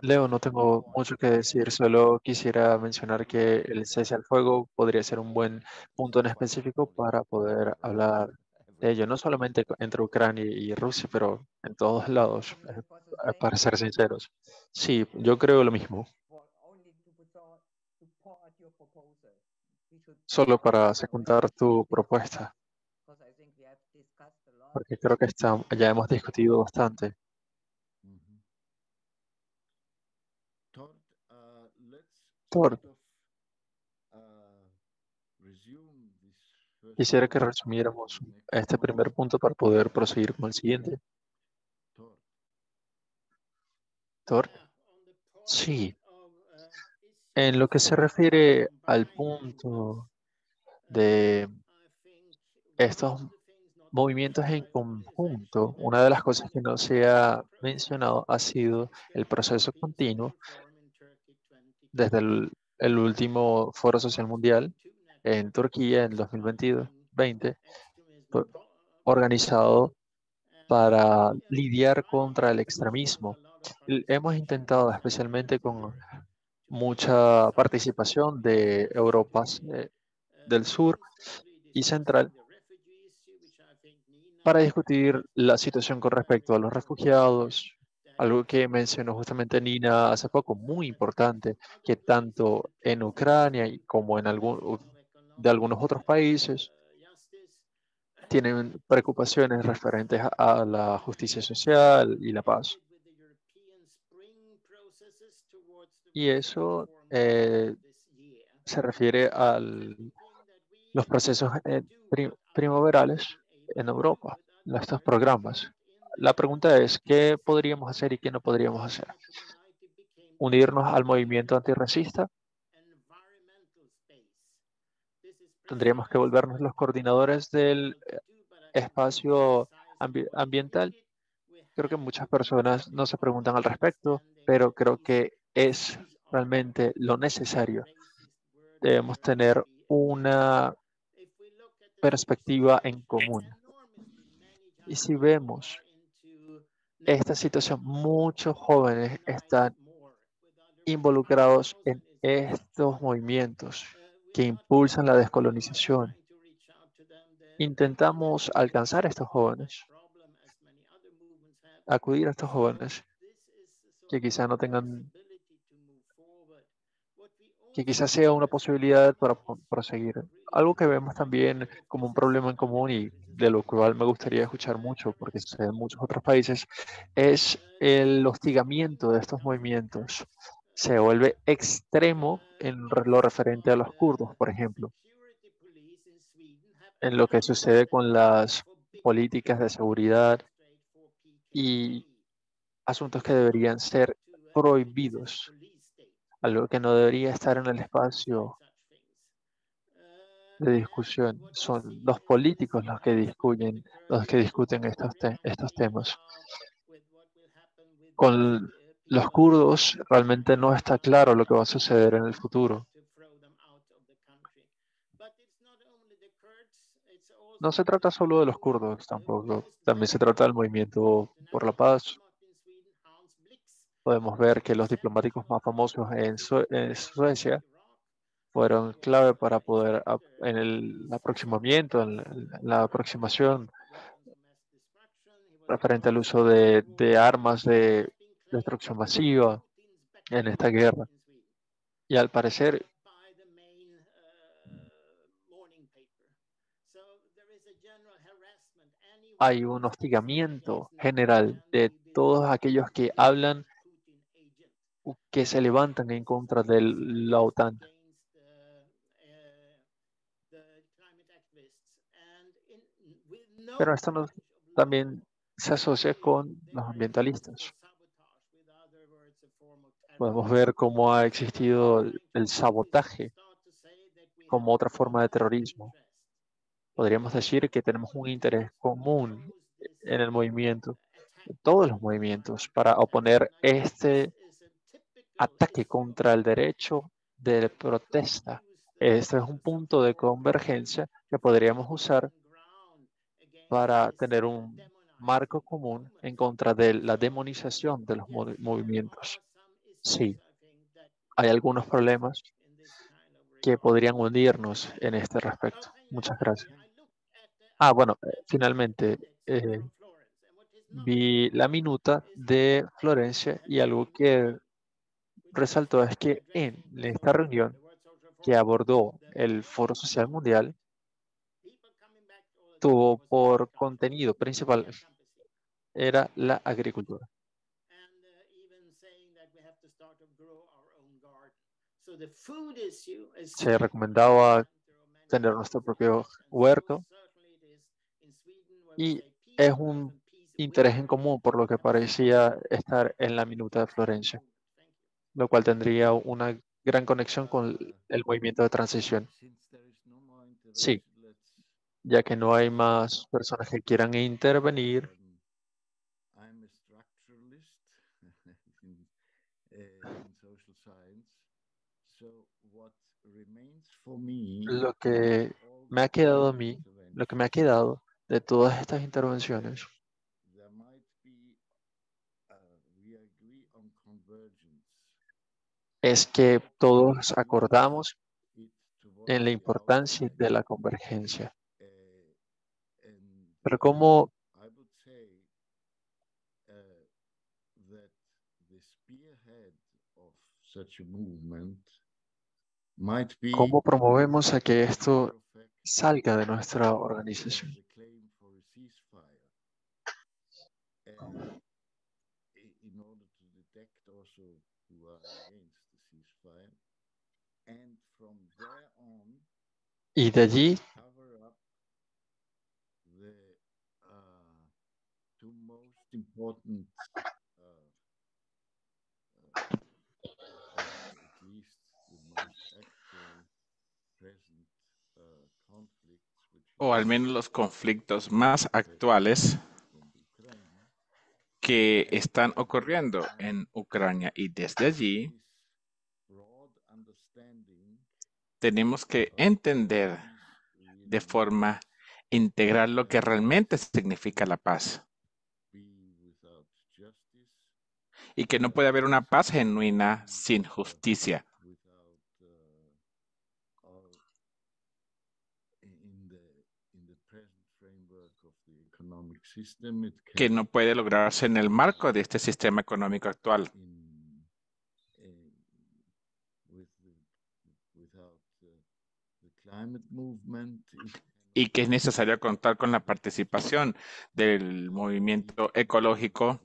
Leo, no tengo mucho que decir, solo quisiera mencionar que el cese al fuego podría ser un buen punto en específico para poder hablar de ello, no solamente entre Ucrania y Rusia, pero en todos lados, eh, para ser sinceros. Sí, yo creo lo mismo. Solo para secundar tu propuesta, porque creo que está- ya hemos discutido bastante. Quisiera que resumiéramos este primer punto para poder proseguir con el siguiente. Thor, sí. En lo que se refiere al punto de estos movimientos en conjunto, una de las cosas que no se ha mencionado ha sido el proceso continuo desde el, último Foro Social Mundial en Turquía en 2022 20, fue organizado para lidiar contra el extremismo. Hemos intentado, especialmente con mucha participación de Europa eh, del Sur y Central, para discutir la situación con respecto a los refugiados, algo que mencionó justamente Nina hace poco, muy importante, que tanto en Ucrania como en algún, de algunos otros países tienen preocupaciones referentes a, la justicia social y la paz. Y eso eh, se refiere a los procesos eh, pri- primaverales en Europa, estos programas. La pregunta es, ¿qué podríamos hacer y qué no podríamos hacer? ¿Unirnos al movimiento antirracista? tendríamos que volvernos los coordinadores del eh, espacio ambi- ambiental. Creo que muchas personas no se preguntan al respecto, pero creo que es realmente lo necesario. Debemos tener una perspectiva en común. Y si vemos esta situación, muchos jóvenes están involucrados en estos movimientos que impulsan la descolonización. Intentamos alcanzar a estos jóvenes, acudir a estos jóvenes que quizá no tengan, que quizás sea una posibilidad para proseguir. Algo que vemos también como un problema en común y de lo cual me gustaría escuchar mucho, porque sucede en muchos otros países, es el hostigamiento de estos movimientos. Se vuelve extremo en lo referente a los kurdos, por ejemplo, en lo que sucede con las políticas de seguridad y asuntos que deberían ser prohibidos, algo que no debería estar en el espacio de discusión. Son los políticos los que discuten, los que discuten estos, te- estos temas. Con los kurdos realmente no está claro lo que va a suceder en el futuro. No se trata solo de los kurdos tampoco, también se trata del movimiento por la paz. Podemos ver que los diplomáticos más famosos en, Sue- en Suecia fueron clave para poder, en el aproximamiento, en la, en la aproximación referente al uso de, de armas de destrucción masiva en esta guerra. Y al parecer, hay un hostigamiento general de todos aquellos que hablan que se levantan en contra de la OTAN. Pero esto no- también se asocia con los ambientalistas. Podemos ver cómo ha existido el sabotaje como otra forma de terrorismo. Podríamos decir que tenemos un interés común en el movimiento, en todos los movimientos, para oponer este ataque contra el derecho de protesta. Este es un punto de convergencia que podríamos usar para tener un marco común en contra de la demonización de los movi- movimientos. Sí, hay algunos problemas que podrían unirnos en este respecto. Muchas gracias. Ah, bueno, eh, finalmente eh, vi la minuta de Florencia y algo que resaltó es que en esta reunión que abordó el Foro Social Mundial tuvo por contenido principal era la agricultura. Se recomendaba tener nuestro propio huerto y es un interés en común por lo que parecía estar en la minuta de Florencia, lo cual tendría una gran conexión con el movimiento de transición. Sí, ya que no hay más personas que quieran intervenir, lo que me ha quedado a mí, lo que me ha quedado de todas estas intervenciones, es que todos acordamos en la importancia de la convergencia. uh, and Pero cómo I would say uh, that the spearhead of such a movement might be ¿Cómo promovemos a que esto salga de nuestra uh, organización? the claim for a ceasefire. And i- in order to detect also who are against the ceasefire. And from there on, Y de allí cover up the uh, two most o al menos los conflictos más actuales que están ocurriendo en Ucrania. Y desde allí tenemos que entender de forma integral lo que realmente significa la paz. Y que no puede haber una paz genuina sin justicia. que no puede lograrse en el marco de este sistema económico actual. Y que es necesario contar con la participación del movimiento ecológico,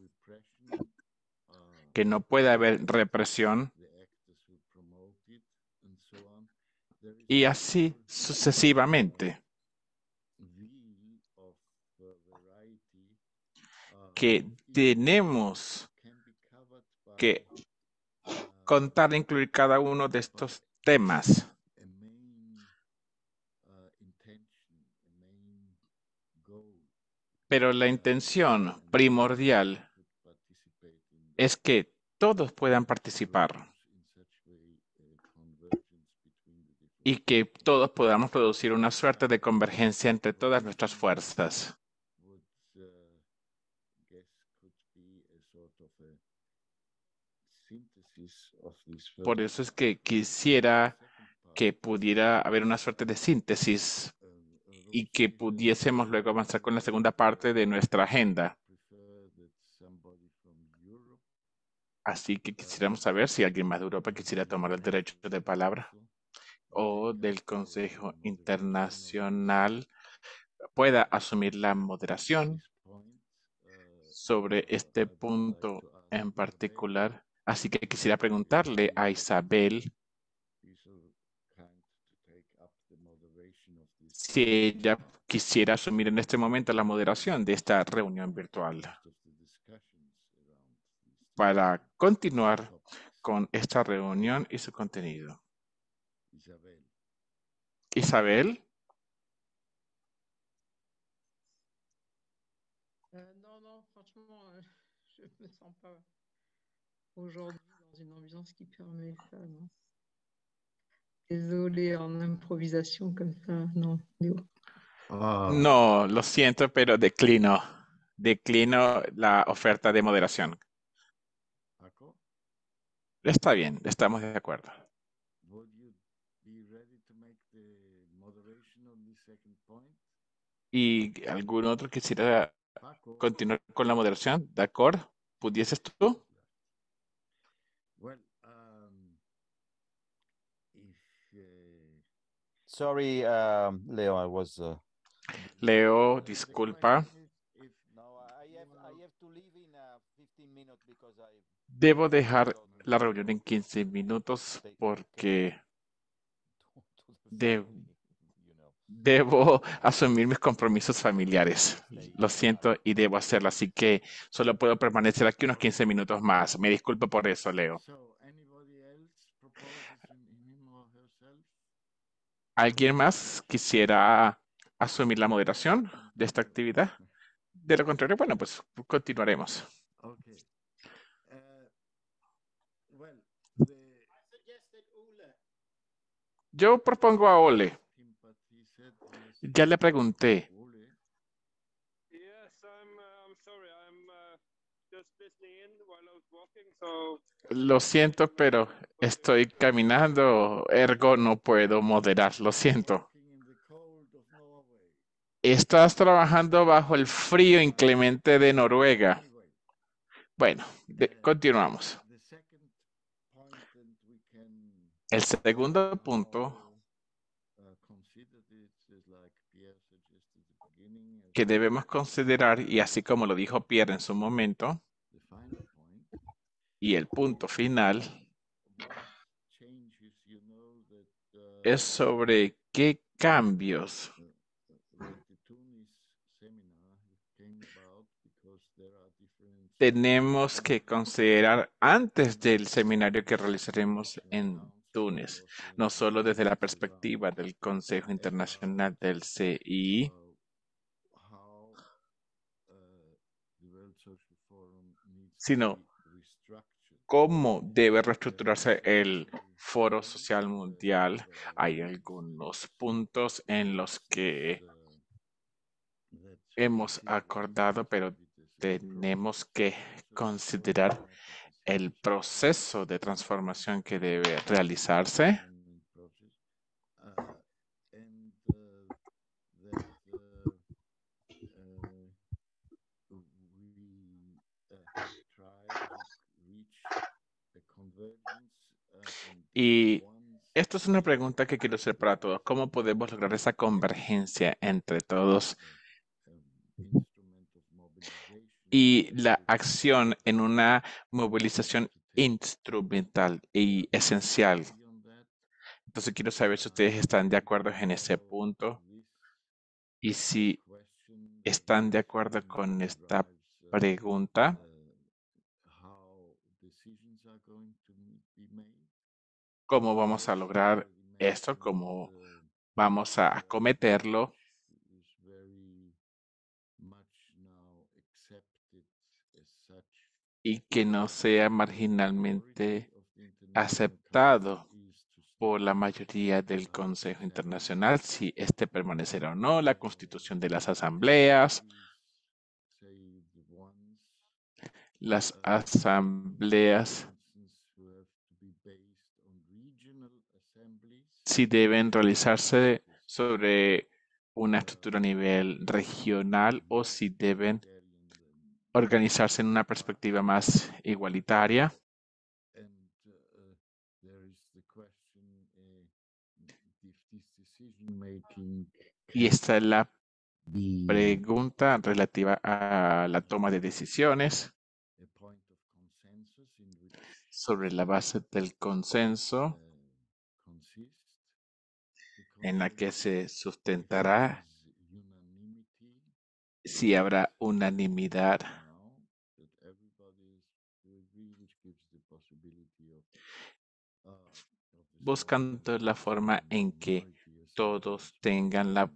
que no puede haber represión y así sucesivamente. que tenemos que contar incluir cada uno de estos temas. Pero la intención primordial es que todos puedan participar y que todos podamos producir una suerte de convergencia entre todas nuestras fuerzas. Por eso es que quisiera que pudiera haber una suerte de síntesis y que pudiésemos luego avanzar con la segunda parte de nuestra agenda. Así que quisiéramos saber si alguien más de Europa quisiera tomar el derecho de palabra o del Consejo Internacional pueda asumir la moderación sobre este punto en particular. Así que quisiera preguntarle a Isabel si ella quisiera asumir en este momento la moderación de esta reunión virtual para continuar con esta reunión y su contenido. Isabel. Euh, non, non, franchement, euh, je me sens pas aujourd'hui dans une ambiance qui permet ça, non. Désolé en improvisation comme ça, non. Ah. No, lo siento, pero declino. Declino la oferta de moderación. Está bien, estamos de acuerdo. ¿Y algún otro quisiera continuar con la moderación? ¿De acuerdo? ¿Pudieses tú? Sorry, um, Leo, I was. Uh, Leo, disculpa. Debo dejar la reunión en 15 minutos porque debo asumir mis compromisos familiares. Lo siento y debo hacerlo, así que solo puedo permanecer aquí unos 15 minutos más. Me disculpo por eso, Leo. ¿Alguien más quisiera asumir la moderación de esta actividad? De lo contrario, bueno, pues continuaremos. Yo propongo a Ole. Ya le pregunté. Lo siento, pero estoy caminando, ergo no puedo moderar, lo siento. Estás trabajando bajo el frío inclemente de Noruega. Bueno, continuamos. El segundo punto que debemos considerar, y así como lo dijo Pierre en su momento, y el punto final es sobre qué cambios tenemos que considerar antes del seminario que realizaremos en Túnez, no solo desde la perspectiva del Consejo Internacional del CI, sino cómo debe reestructurarse el Foro Social Mundial. Hay algunos puntos en los que hemos acordado, pero tenemos que considerar el proceso de transformación que debe realizarse. Y esto es una pregunta que quiero hacer para todos. ¿Cómo podemos lograr esa convergencia entre todos y la acción en una movilización instrumental y esencial? Entonces quiero saber si ustedes están de acuerdo en ese punto y si están de acuerdo con esta pregunta. ¿Cómo vamos a lograr esto? ¿Cómo vamos a acometerlo? Y que no sea marginalmente aceptado por la mayoría del Consejo Internacional, si este permanecerá o no, la constitución de las asambleas, las asambleas si deben realizarse sobre una estructura a nivel regional o si deben organizarse en una perspectiva más igualitaria. Y esta es la pregunta relativa a la toma de decisiones. Sobre la base del consenso en la que se sustentará si habrá unanimidad buscando la forma en que todos tengan la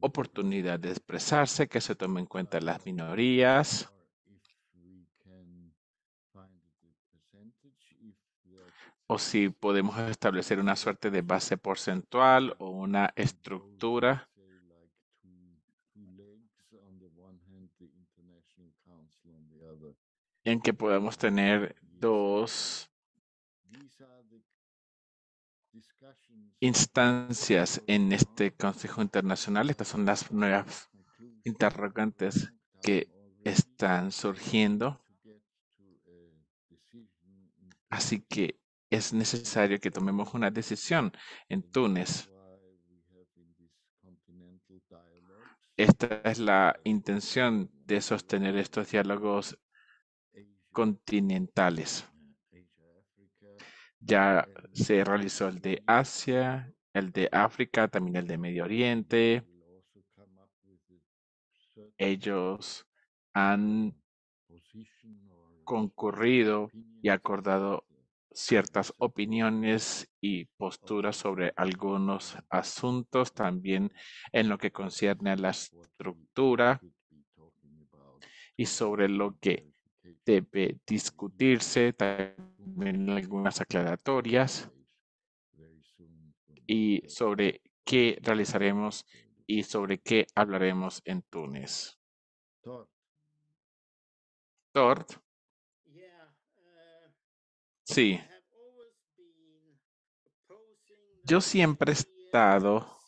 oportunidad de expresarse, que se tomen en cuenta las minorías, o si podemos establecer una suerte de base porcentual o una estructura. En que podamos tener dos instancias en este Consejo Internacional. Estas son las nuevas interrogantes que están surgiendo. Así que es necesario que tomemos una decisión en Túnez. Esta es la intención de sostener estos diálogos continentales. Ya se realizó el de Asia, el de África, también el de Medio Oriente. Ellos han concurrido y acordado ciertas opiniones y posturas sobre algunos asuntos, también en lo que concierne a la estructura y sobre lo que debe discutirse, también algunas aclaratorias y sobre qué realizaremos y sobre qué hablaremos en Túnez. Tort. Sí. Yo siempre he estado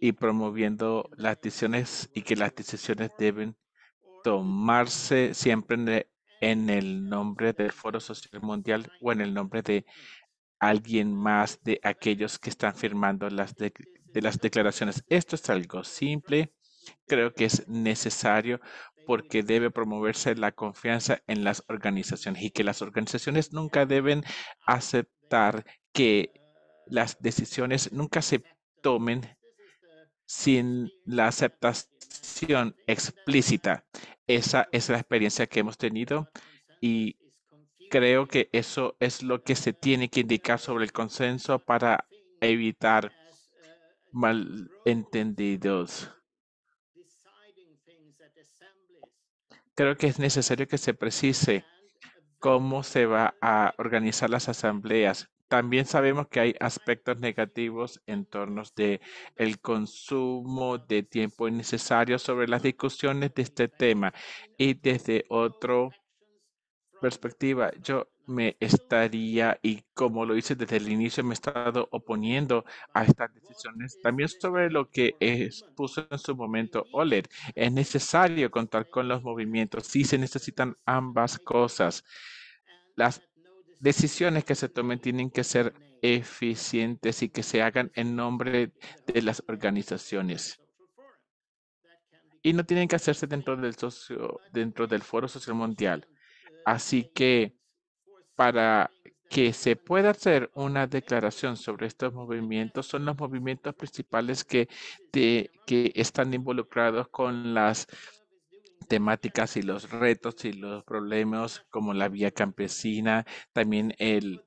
y promoviendo las decisiones y que las decisiones deben tomarse siempre en el nombre del Foro Social Mundial o en el nombre de alguien más de aquellos que están firmando las de, las declaraciones. Esto es algo simple, creo que es necesario porque debe promoverse la confianza en las organizaciones y que las organizaciones nunca deben aceptar que las decisiones nunca se tomen sin la aceptación explícita. Esa es la experiencia que hemos tenido y creo que eso es lo que se tiene que indicar sobre el consenso para evitar malentendidos. Creo que es necesario que se precise cómo se va a organizar las asambleas. También sabemos que hay aspectos negativos en torno de el consumo de tiempo innecesario sobre las discusiones de este tema y desde otro perspectiva, yo me estaría, y como lo hice desde el inicio, me he estado oponiendo a estas decisiones. También sobre lo que expuso en su momento OLED, es necesario contar con los movimientos. Sí se necesitan ambas cosas. Las decisiones que se tomen tienen que ser eficientes y que se hagan en nombre de las organizaciones. Y no tienen que hacerse dentro del socio, dentro del Foro Social Mundial. Así que para que se pueda hacer una declaración sobre estos movimientos, son los movimientos principales que, que están involucrados con las temáticas y los retos y los problemas como la vía campesina, también el,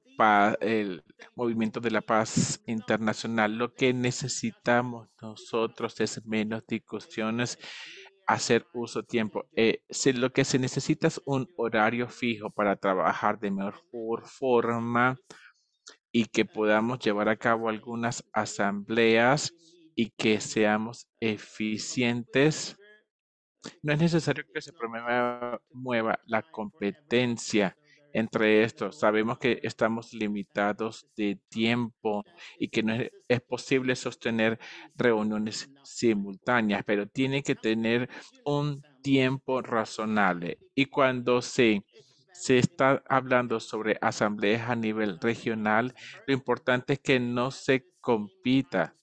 movimiento de la paz internacional. Lo que necesitamos nosotros es menos discusiones hacer uso tiempo. Eh, lo que se necesita es un horario fijo para trabajar de mejor forma y que podamos llevar a cabo algunas asambleas y que seamos eficientes. No es necesario que se promueva la competencia entre estos. Sabemos que estamos limitados de tiempo y que no es, posible sostener reuniones simultáneas, pero tiene que tener un tiempo razonable. Y cuando se, se está hablando sobre asambleas a nivel regional, lo importante es que no se compita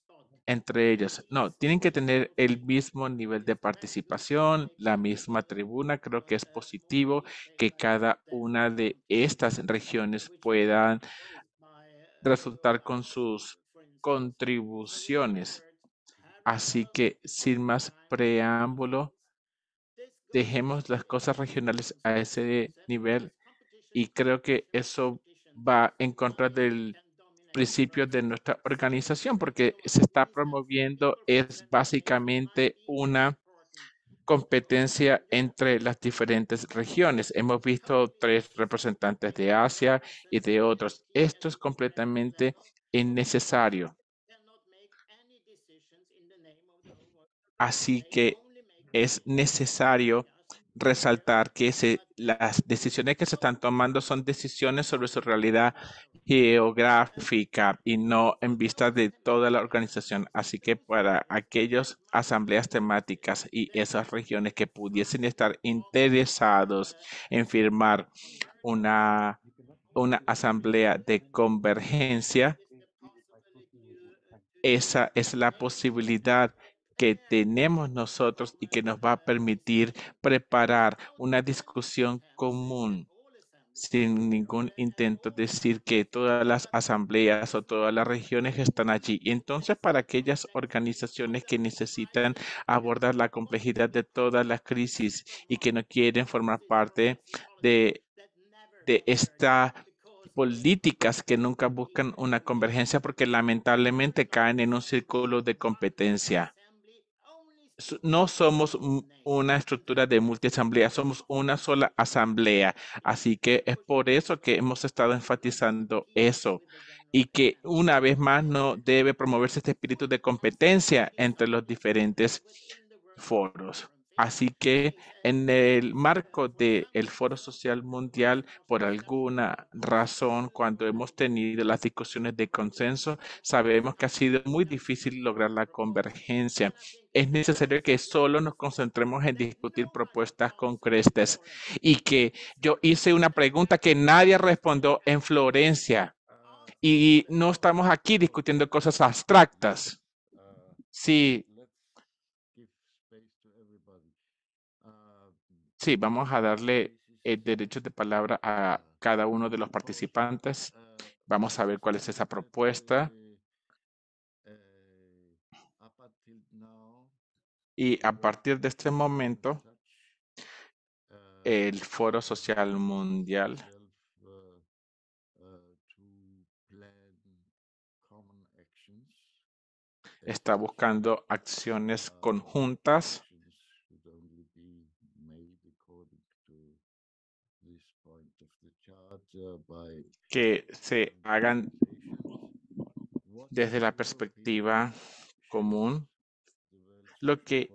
entre ellos. No, tienen que tener el mismo nivel de participación, la misma tribuna. Creo que es positivo que cada una de estas regiones puedan resultar con sus contribuciones. Así que sin más preámbulo, dejemos las cosas regionales a ese nivel y creo que eso va en contra del principios de nuestra organización, porque se está promoviendo es básicamente una competencia entre las diferentes regiones. Hemos visto tres representantes de Asia y de otros. Esto es completamente innecesario. Así que es necesario resaltar que las decisiones que se están tomando son decisiones sobre su realidad geográfica y no en vista de toda la organización. Así que para aquellas asambleas temáticas y esas regiones que pudiesen estar interesados en firmar una, una asamblea de convergencia, esa es la posibilidad que tenemos nosotros y que nos va a permitir preparar una discusión común sin ningún intento decir que todas las asambleas o todas las regiones están allí. Y entonces para aquellas organizaciones que necesitan abordar la complejidad de todas las crisis y que no quieren formar parte de, de estas políticas que nunca buscan una convergencia porque lamentablemente caen en un círculo de competencia no somos una estructura de multiasamblea, somos una sola asamblea. Así que es por eso que hemos estado enfatizando eso y que una vez más no debe promoverse este espíritu de competencia entre los diferentes foros. Así que en el marco del Foro Social Mundial, por alguna razón, cuando hemos tenido las discusiones de consenso, sabemos que ha sido muy difícil lograr la convergencia. Es necesario que solo nos concentremos en discutir propuestas concretas y que yo hice una pregunta que nadie respondió en Florencia y no estamos aquí discutiendo cosas abstractas. Sí, Sí, vamos a darle el derecho de palabra a cada uno de los participantes. Vamos a ver cuál es esa propuesta. Y a partir de este momento, el Foro Social Mundial está buscando acciones conjuntas que se hagan desde la perspectiva común lo que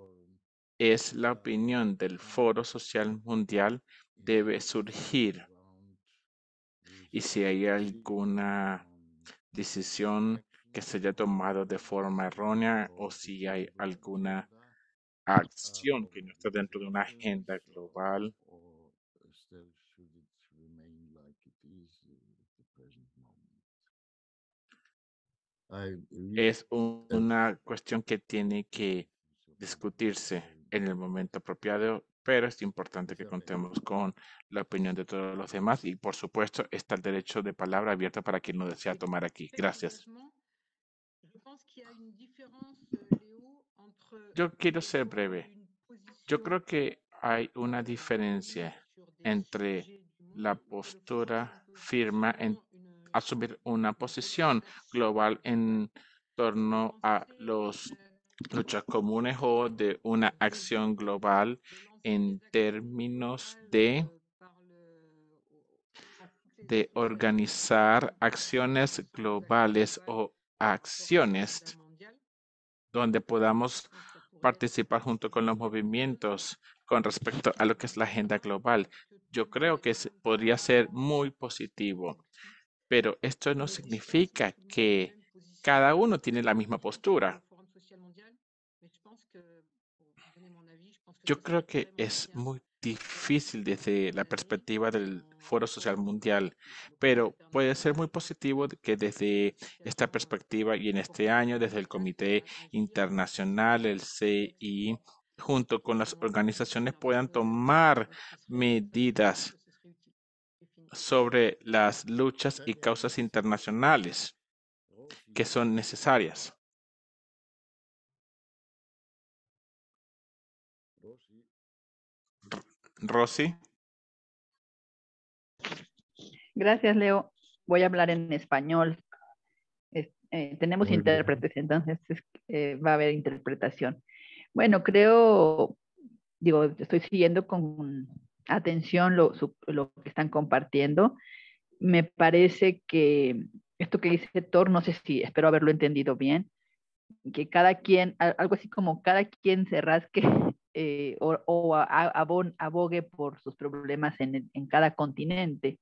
es la opinión del Foro Social Mundial debe surgir. Y si hay alguna decisión que se haya tomado de forma errónea o si hay alguna acción que no está dentro de una agenda global, uh. I really es un- una cuestión que tiene que discutirse en el momento apropiado, pero es importante que contemos con la opinión de todos los demás y, por supuesto, está el derecho de palabra abierto para quien no desea tomar aquí. Gracias. Yo quiero ser breve. Yo creo que hay una diferencia entre la postura firme en asumir una posición global en torno a los luchas comunes o de una acción global en términos de de organizar acciones globales o acciones donde podamos participar junto con los movimientos con respecto a lo que es la agenda global. Yo creo que podría ser muy positivo, pero esto no significa que cada uno tiene la misma postura. Yo creo que es muy difícil desde la perspectiva del Foro Social Mundial, pero puede ser muy positivo que desde esta perspectiva y en este año, desde el Comité Internacional, el CI, junto con las organizaciones, puedan tomar medidas sobre las luchas y causas internacionales que son necesarias. Rosy. Gracias, Leo. Voy a hablar en español. Es- eh, tenemos Muy bien. intérpretes, entonces es- eh, va a haber interpretación. Bueno, creo, digo, estoy siguiendo con atención lo, su- lo que están compartiendo. Me parece que esto que dice Thor, no sé si espero haberlo entendido bien, que cada quien, algo así como cada quien se rasque eh, o, abogue por sus problemas en, en cada continente.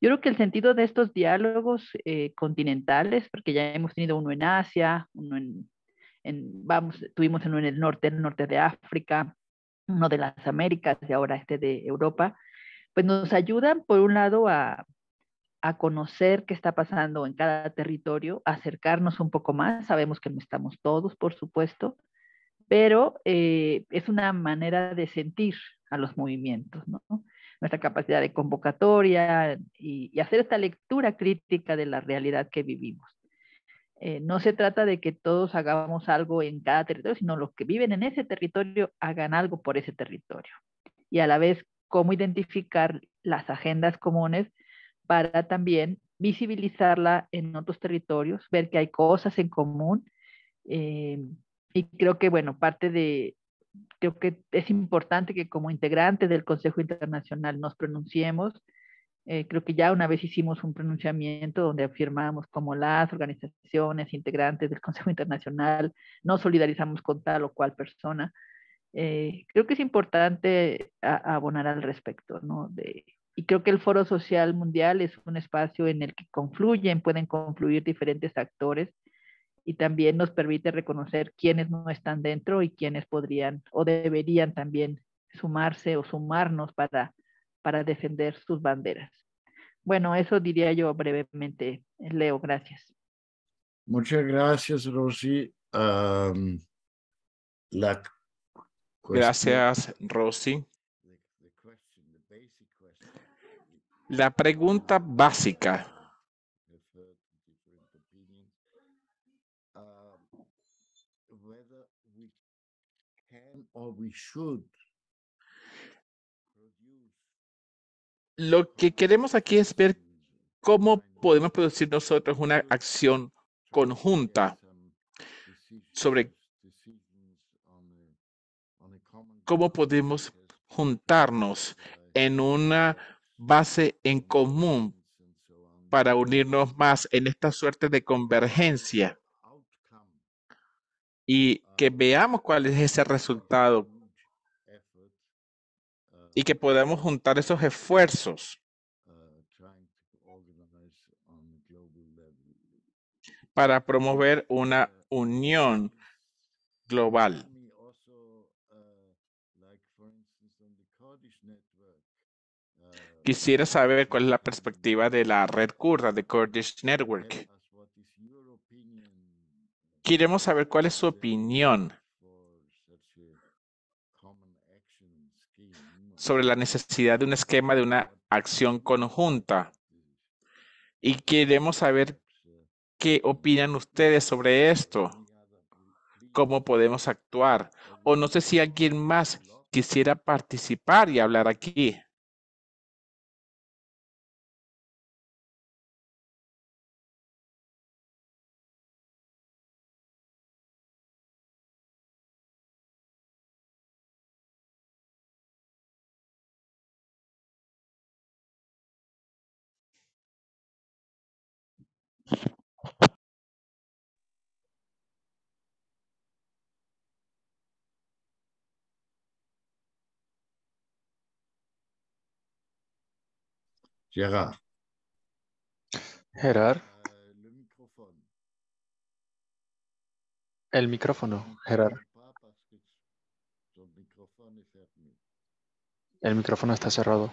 Yo creo que el sentido de estos diálogos eh, continentales, porque ya hemos tenido uno en Asia, uno en, en- vamos, tuvimos uno en el norte, el norte de África, uno de las Américas y ahora este de Europa, pues nos ayudan por un lado a, a conocer qué está pasando en cada territorio, acercarnos un poco más. Sabemos que no estamos todos, por supuesto, pero eh, es una manera de sentir a los movimientos, ¿no? Nuestra capacidad de convocatoria y, y hacer esta lectura crítica de la realidad que vivimos. Eh, no se trata de que todos hagamos algo en cada territorio, sino los que viven en ese territorio hagan algo por ese territorio. Y a la vez, cómo identificar las agendas comunes para también visibilizarla en otros territorios, ver que hay cosas en común. eh, y creo que, bueno, parte de, creo que es importante que como integrantes del Consejo Internacional nos pronunciemos. Eh, creo que ya una vez hicimos un pronunciamiento donde afirmamos como las organizaciones integrantes del Consejo Internacional nos solidarizamos con tal o cual persona. Eh, creo que es importante a- abonar al respecto, ¿no? De, y creo que el Foro Social Mundial es un espacio en el que confluyen, pueden confluir diferentes actores y también nos permite reconocer quiénes no están dentro y quiénes podrían o deberían también sumarse o sumarnos para, para defender sus banderas. Bueno, eso diría yo brevemente. Leo, gracias. Muchas gracias, Rosy. La Gracias, Rosy. La pregunta básica um, whether we can or we should Lo que queremos aquí es ver cómo podemos producir nosotros una acción conjunta. sobre cómo podemos juntarnos en una base en común para unirnos más en esta suerte de convergencia y que veamos cuál es ese resultado y que podamos juntar esos esfuerzos para promover una unión global. Quisiera saber cuál es la perspectiva de la red kurda de Kurdish Network. Queremos saber cuál es su opinión sobre la necesidad de un esquema de una acción conjunta. Y queremos saber qué opinan ustedes sobre esto. ¿Cómo podemos actuar? O no sé si alguien más quisiera participar y hablar aquí. Gérard. Gerard. El micrófono, Gerard. El micrófono está cerrado.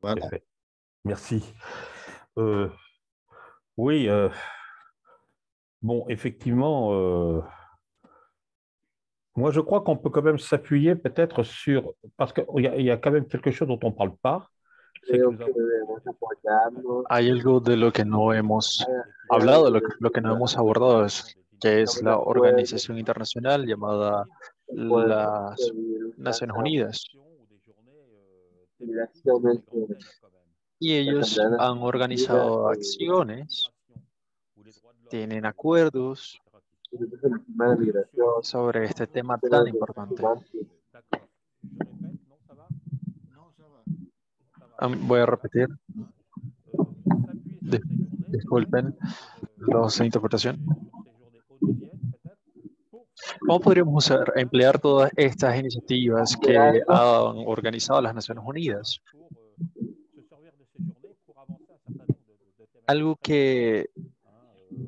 Parfait. Merci. Euh, oui, euh, bon, effectivement, euh, moi je crois qu'on peut quand même s'appuyer peut-être sur, parce qu'il y, y a quand même quelque chose dont on ne parle pas, que Hay algo de lo que no hemos hablado, lo que, lo que no hemos abordado, es, que es la organización internacional llamada las Naciones Unidas. Y ellos han organizado acciones, tienen acuerdos sobre este tema tan importante. Am- Voy a repetir. Dis- disculpen los- la interpretación. ¿Cómo podríamos usar, emplear todas estas iniciativas que han organizado las Naciones Unidas? Algo que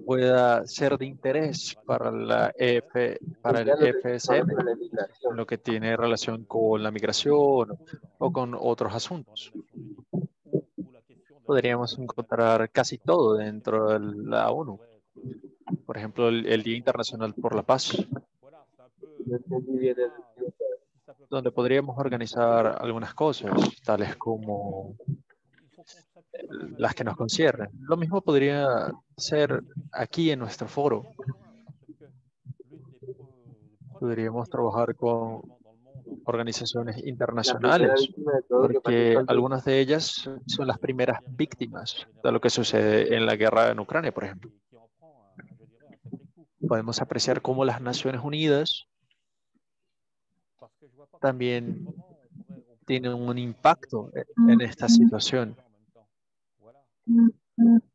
pueda ser de interés para la EF, para el FSM, en lo que tiene relación con la migración o con otros asuntos. Podríamos encontrar casi todo dentro de la ONU. Por ejemplo, el, el Día Internacional por la Paz, donde podríamos organizar algunas cosas, tales como las que nos conciernen. Lo mismo podría ser aquí en nuestro foro. Podríamos trabajar con organizaciones internacionales, porque algunas de ellas son las primeras víctimas de lo que sucede en la guerra en Ucrania, por ejemplo. Podemos apreciar cómo las Naciones Unidas también tienen un impacto en esta situación.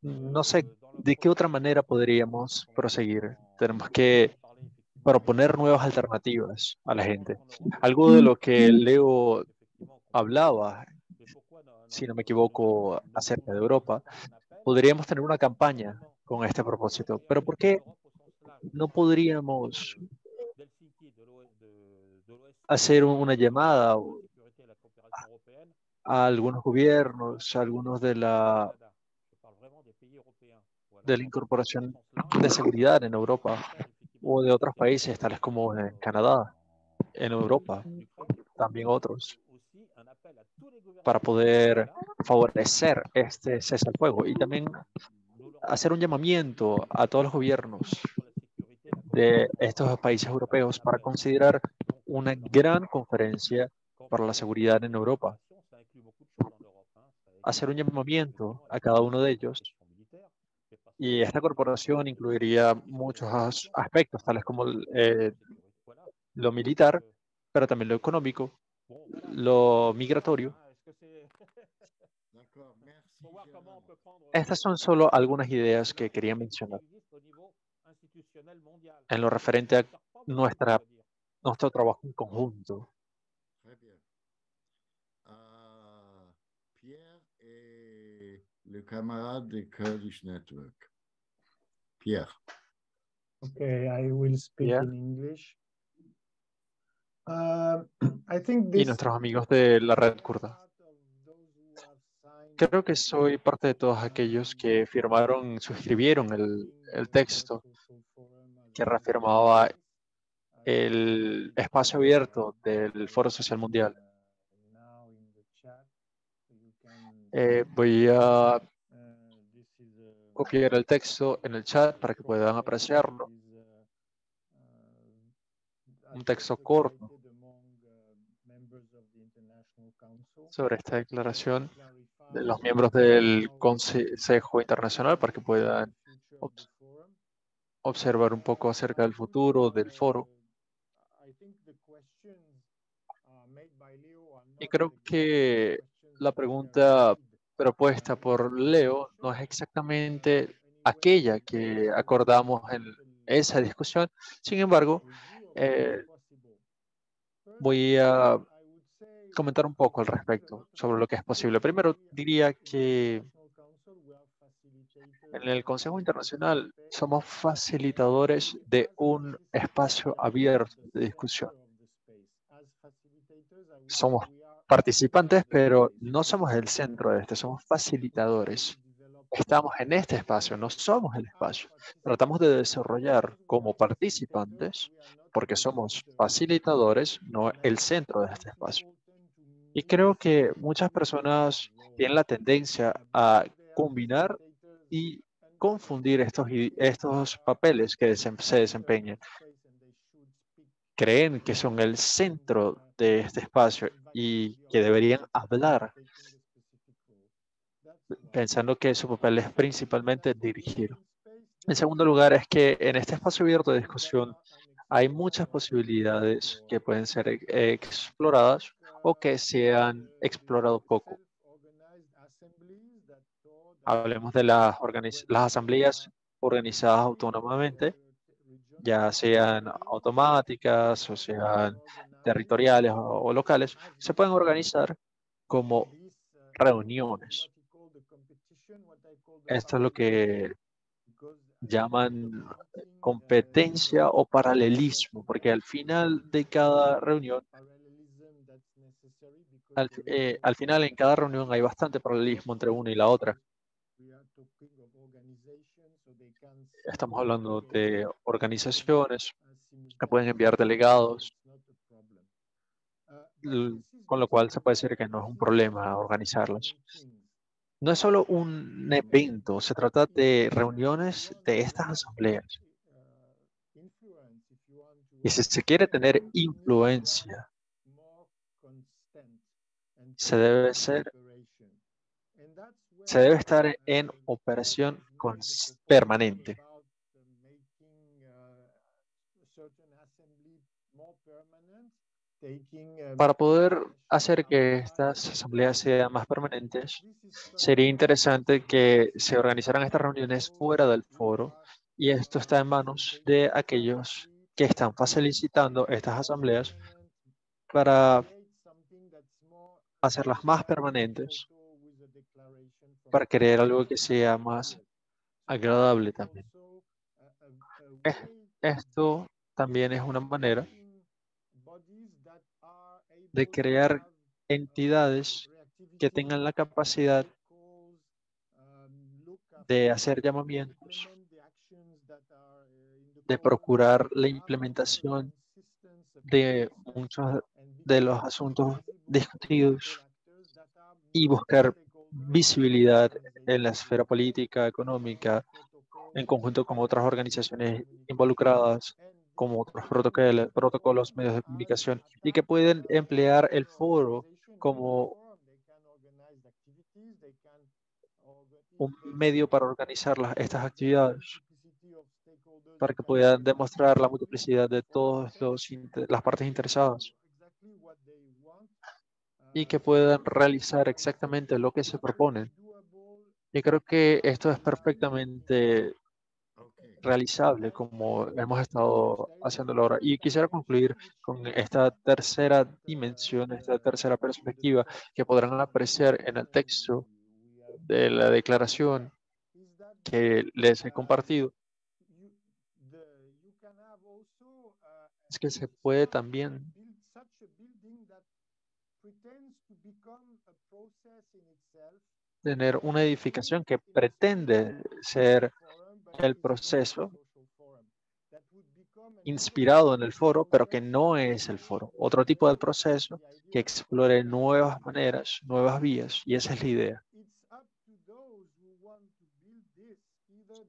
No sé de qué otra manera podríamos proseguir. Tenemos que proponer nuevas alternativas a la gente. Algo de lo que Leo hablaba, si no me equivoco, acerca de Europa, podríamos tener una campaña con este propósito. Pero ¿por qué no podríamos hacer una llamada a algunos gobiernos, a algunos de la de la incorporación de seguridad en Europa o de otros países, tales como en Canadá, en Europa, también otros, para poder favorecer este cese al fuego y también hacer un llamamiento a todos los gobiernos de estos países europeos para considerar una gran conferencia para la seguridad en Europa. Hacer un llamamiento a cada uno de ellos Y esta corporación incluiría muchos as- aspectos, tales como eh, lo militar, pero también lo económico, lo migratorio. Estas son solo algunas ideas que quería mencionar en lo referente a nuestra, nuestro trabajo en conjunto. Ah, et le camarade de Kurdish Network. Pierre. Okay, I will speak Yeah. in English. Uh, I think Y nuestros amigos de la red kurda. Creo que soy parte de todos aquellos que firmaron, suscribieron el, el texto que reafirmaba el espacio abierto del Foro Social Mundial. Eh, voy a copiar el texto en el chat para que puedan apreciarlo. Un texto corto sobre esta declaración de los miembros del Consejo Internacional para que puedan obs- observar un poco acerca del futuro del foro. Y creo que la pregunta propuesta por Leo no es exactamente aquella que acordamos en esa discusión. Sin embargo, eh, voy a comentar un poco al respecto sobre lo que es posible. Primero, diría que en el Consejo Internacional somos facilitadores de un espacio abierto de discusión. Somos participantes, pero no somos el centro de este, somos facilitadores. Estamos en este espacio, no somos el espacio. Tratamos de desarrollar como participantes, porque somos facilitadores, no el centro de este espacio. Y creo que muchas personas tienen la tendencia a combinar y confundir estos, estos papeles que se desempeñan. Creen que son el centro de este espacio y que deberían hablar pensando que su papel es principalmente dirigir. En segundo lugar, es que en este espacio abierto de discusión hay muchas posibilidades que pueden ser exploradas o que se han explorado poco. Hablemos de las, las asambleas organizadas autónomamente, ya sean automáticas o sean territoriales o, locales, se pueden organizar como reuniones. Esto es lo que llaman competencia o paralelismo, porque al final de cada reunión, al, eh, al final en cada reunión hay bastante paralelismo entre una y la otra. Estamos hablando de organizaciones que pueden enviar delegados, con lo cual se puede decir que no es un problema organizarlas. No es solo un evento, se trata de reuniones de estas asambleas. Y si se quiere tener influencia, se debe ser, se debe estar en operación permanente. Para poder hacer que estas asambleas sean más permanentes, sería interesante que se organizaran estas reuniones fuera del foro y esto está en manos de aquellos que están facilitando estas asambleas para hacerlas más permanentes, para crear algo que sea más agradable también. Es- Esto también es una manera de crear entidades que tengan la capacidad de hacer llamamientos, de procurar la implementación de muchos de los asuntos discutidos y buscar visibilidad en la esfera política, económica, en conjunto con otras organizaciones involucradas, como otros protocolos, protocolos, medios de comunicación, y que pueden emplear el foro como un medio para organizar las- estas actividades, para que puedan demostrar la multiplicidad de todas las partes interesadas y que puedan realizar exactamente lo que se proponen. Y creo que esto es perfectamente realizable como hemos estado haciéndolo ahora. Y quisiera concluir con esta tercera dimensión, esta tercera perspectiva que podrán apreciar en el texto de la declaración que les he compartido. Es que se puede también tener una edificación que pretende ser el proceso inspirado en el foro, pero que no es el foro. Otro tipo de proceso que explore nuevas maneras, nuevas vías, y esa es la idea.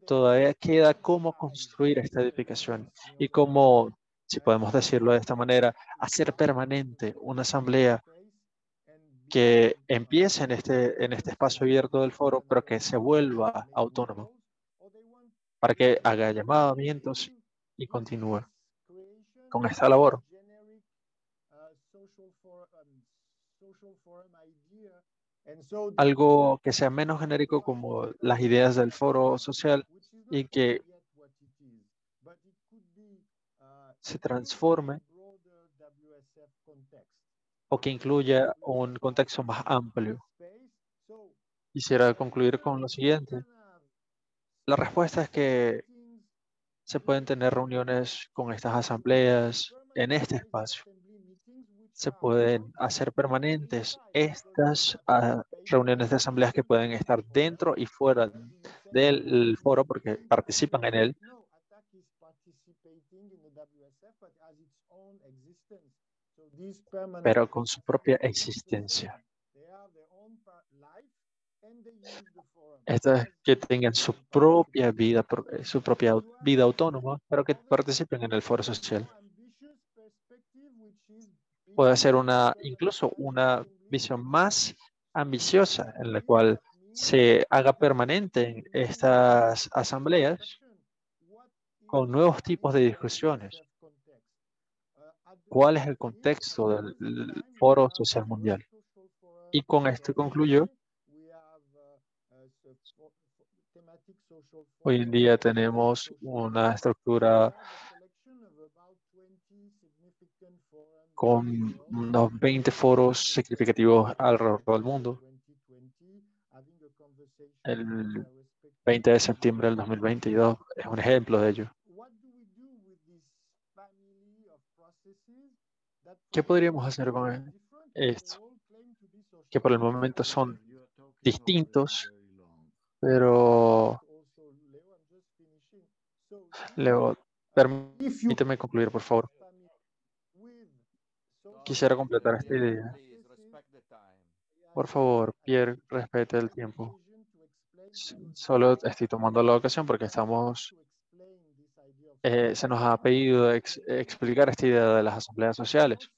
Todavía queda cómo construir esta edificación y cómo, si podemos decirlo de esta manera, hacer permanente una asamblea que empiece en este, en este espacio abierto del foro, pero que se vuelva autónomo para que haga llamamientos y continúe con esta labor. Algo que sea menos genérico como las ideas del foro social y que se transforme o que incluya un contexto más amplio. Quisiera concluir con lo siguiente. La respuesta es que se pueden tener reuniones con estas asambleas en este espacio. Se pueden hacer permanentes estas ah, reuniones de asambleas que pueden estar dentro y fuera del foro porque participan en él. Pero con su propia existencia. Esto es que tengan su propia vida, eh, su propia vida autónoma, pero que participen en el foro social. Puede ser una, incluso una visión más ambiciosa en la cual se haga permanente estas asambleas con nuevos tipos de discusiones. ¿Cuál es el contexto del Foro Social Mundial? Y con esto concluyo. Hoy en día tenemos una estructura con unos 20 foros significativos alrededor del mundo. El 20 de septiembre del 2022 es un ejemplo de ello. ¿Qué podríamos hacer con esto? Que por el momento son distintos, pero Leo, permíteme concluir, por favor. Quisiera completar esta idea. Por favor, Pierre, respete el tiempo. Solo estoy tomando la ocasión porque estamos eh, se nos ha pedido explicar esta idea de las asambleas sociales.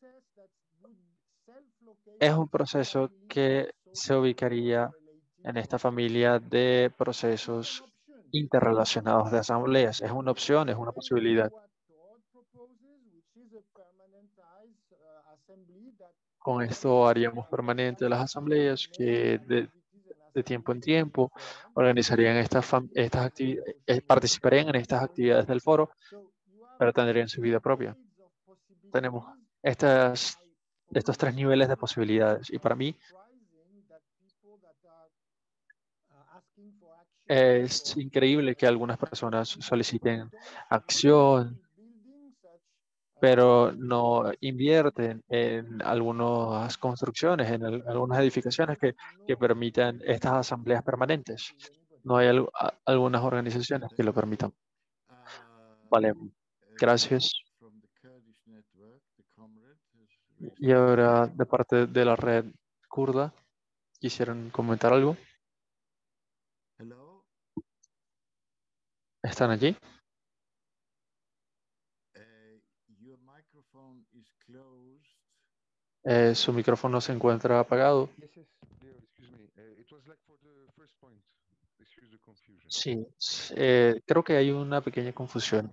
Es un proceso que se ubicaría en esta familia de procesos interrelacionados de asambleas. Es una opción, es una posibilidad. Con esto haríamos permanente las asambleas que de, tiempo en tiempo organizarían estas, estas actividades, eh, participarían en estas actividades del foro, pero tendrían su vida propia. Tenemos estas, estos tres niveles de posibilidades y para mí es increíble que algunas personas soliciten acción, pero no invierten en algunas construcciones, en algunas edificaciones que, permitan estas asambleas permanentes. No hay algunas organizaciones que lo permitan. Vale, gracias. Y ahora, de parte de la red kurda, ¿quisieran comentar algo? ¿Están allí? Eh, su micrófono se encuentra apagado. Sí, s- eh, creo que hay una pequeña confusión.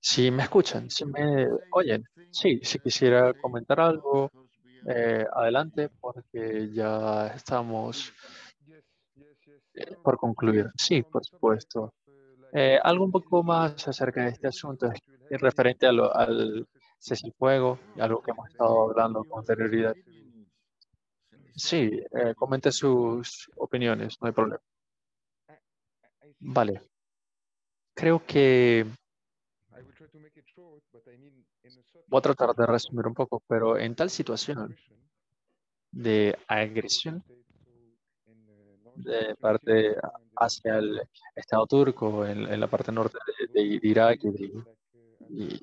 Si me escuchan, si me oyen, sí, si quisiera comentar algo, eh, adelante, porque ya estamos eh, por concluir. Sí, por supuesto. Eh, algo un poco más acerca de este asunto, es referente a lo- al cese el fuego, algo que hemos estado hablando con anterioridad. Sí, comente sus opiniones, no hay problema. Vale. Creo que voy a tratar de resumir un poco, pero en tal situación de agresión de parte hacia el Estado turco en, en la parte norte de, de Irak y, de- y-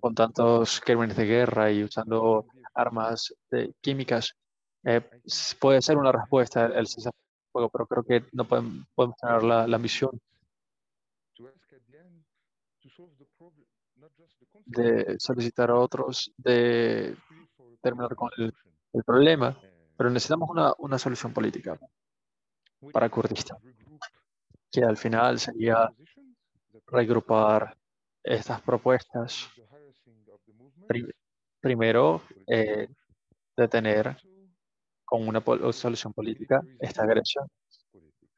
con tantos crímenes de guerra y usando armas químicas, eh, puede ser una respuesta el cese pero creo que no podemos, podemos tener la, la misión de solicitar a otros de terminar con el, el problema, pero necesitamos una, una solución política para Kurdistán, que al final sería regrupar estas propuestas. Pri- primero, eh, detener con una solución política esta agresión.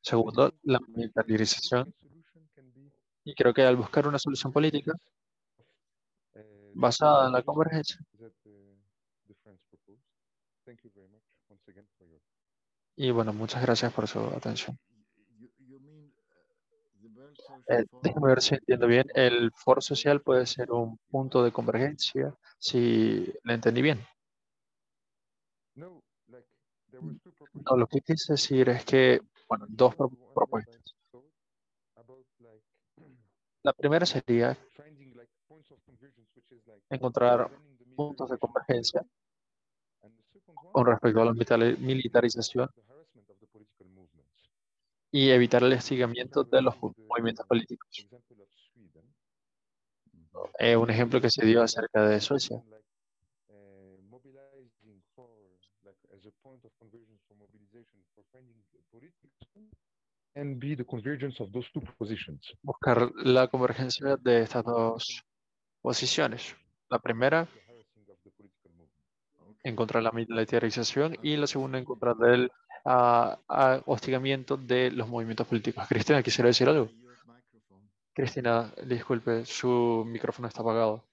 Segundo, la militarización. Y creo que al buscar una solución política basada en la convergencia, y bueno, muchas gracias por su atención. Eh, déjame ver si entiendo bien. El foro social puede ser un punto de convergencia, si le entendí bien. No, lo que quise decir es que, bueno, dos pro- propuestas. La primera sería encontrar puntos de convergencia con respecto a la militari- militarización y evitar el hostigamiento de los movimientos políticos. Eh, un ejemplo que se dio acerca de Suecia. And be the convergence of those two positions. Buscar la convergencia de estas dos posiciones. La primera, en contra de la militarización y la segunda, en contra del ah, ah, hostigamiento de los movimientos políticos. Cristina, quisiera decir algo. Cristina, disculpe, su micrófono está apagado.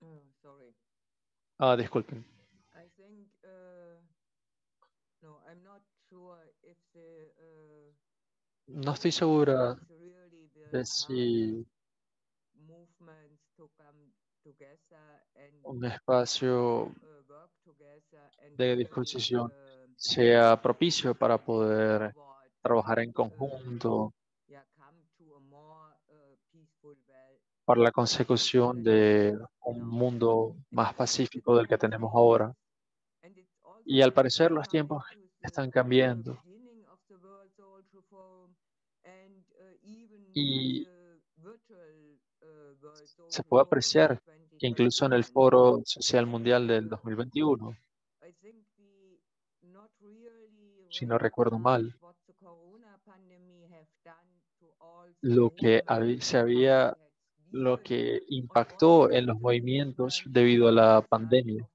Oh. Ah, disculpen. I think, uh, no, I'm not sure if the, uh, No estoy segura de si un espacio de disposición sea propicio para poder trabajar en conjunto para la consecución de un mundo más pacífico del que tenemos ahora. Y al parecer los tiempos están cambiando beginning of the World Social Forum and uh, even y se puede apreciar que incluso en el Foro Social Mundial del 2021, I think we not really si no recuerdo mal, lo que se había, lo que impactó en los movimientos debido a la pandemia.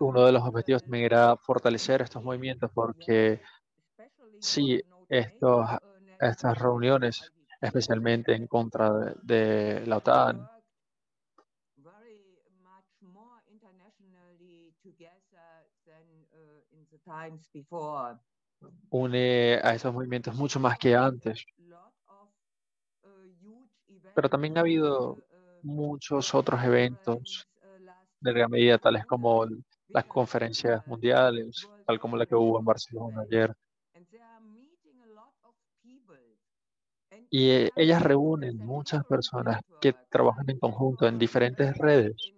Uno de los objetivos también era fortalecer estos movimientos porque sí, estos, estas reuniones, especialmente en contra de, de la OTAN, une a estos movimientos mucho más que antes. Pero también ha habido muchos otros eventos de gran medida, tales como las conferencias mundiales, tal como la que hubo en Barcelona ayer. y eh, ellas reúnen muchas personas que trabajan en conjunto en diferentes redes.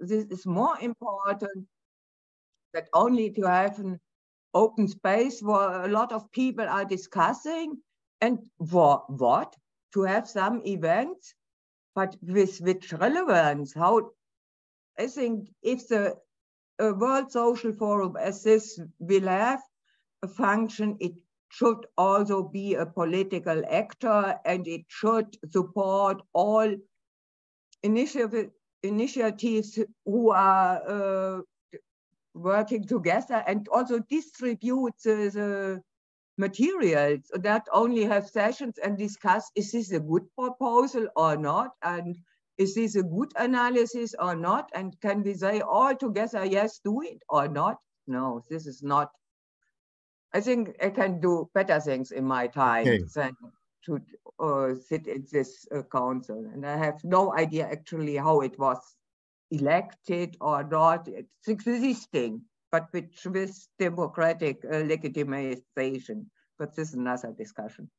This is more important that only to have an open space where a lot of people are discussing and for what? To have some events, but with which relevance? How I think if the World Social Forum as this will have a function, it should also be a political actor and it should support all initiative, initiatives who are uh, working together and also distribute the, the materials, that only have sessions and discuss, is this a good proposal or not? And is this a good analysis or not? And can we say all together, yes, do it or not? No, this is not. I think I can do better things in my time Okay. than to uh, sit in this uh, council. And I have no idea actually how it was elected or not. It's existing, but with, with democratic uh, legitimization. But this is another discussion.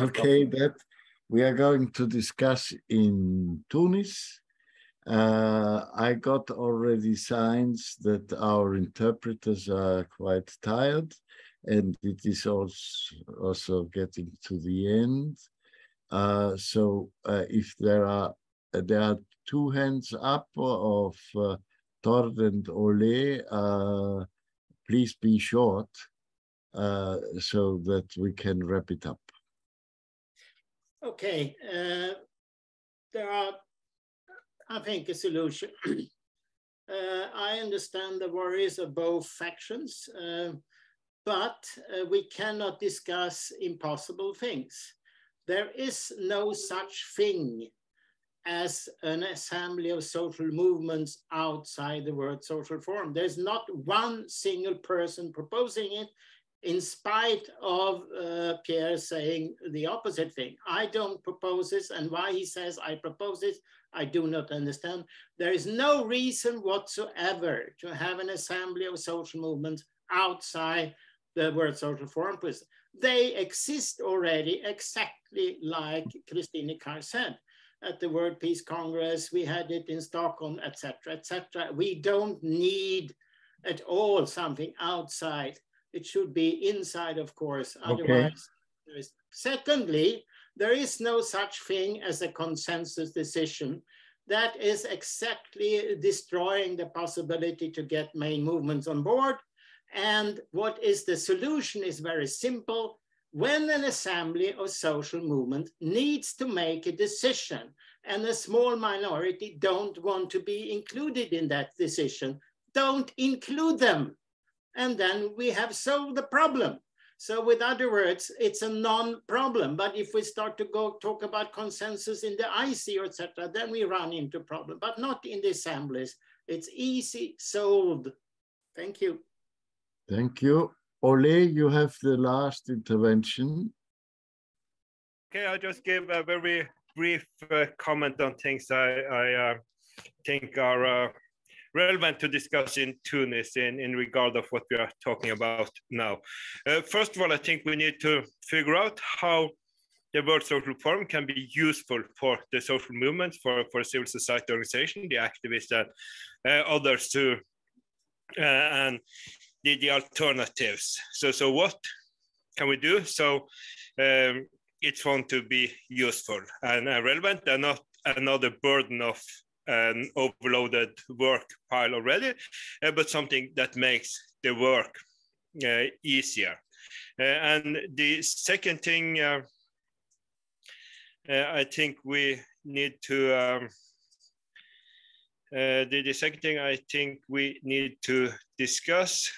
Okay, that we are going to discuss in Tunis. Uh, I got already signs that our interpreters are quite tired and it is also, also getting to the end. Uh, so uh, if there are there are two hands up of uh, Tord and Ole, uh, please be short uh, so that we can wrap it up. Okay, uh, there are, I think, a solution. Uh, I understand the worries of both factions, uh, but we cannot discuss impossible things. There is no such thing as an assembly of social movements outside the World Social Forum. There's not one single person proposing it, in spite of uh, Pierre saying the opposite thing. I don't propose this, and why he says I propose this, I do not understand. There is no reason whatsoever to have an assembly of social movements outside the World Social Forum. They exist already exactly like Christine Carr said. At the World Peace Congress, we had it in Stockholm, etc., etc. We don't need at all something outside. It should be inside, of course. Okay. Otherwise, there is. Secondly, there is no such thing as a consensus decision. That is exactly destroying the possibility to get main movements on board. And what is the solution is very simple. When an assembly of social movement needs to make a decision and a small minority don't want to be included in that decision, don't include them. And then we have solved the problem. So with other words, it's a non-problem. But if we start to go talk about consensus in the IC or etc., then we run into problem, but not in the assemblies. It's easy solved. Thank you. Thank you. Ole, you have the last intervention. Okay, I'll just give a very brief uh, comment on things I, I uh, think are uh, relevant to discuss in Tunis in, in regard of what we are talking about now. Uh, first of all, I think we need to figure out how the World Social Forum can be useful for the social movements, for, for civil society organization, the activists and uh, others too, uh, and the, the alternatives. So, so what can we do? So um, it's found to be useful and relevant and not another burden of an overloaded work pile already, uh, but something that makes the work uh, easier. Uh, and the second thing uh, uh, I think we need to um, uh, the, the second thing I think we need to discuss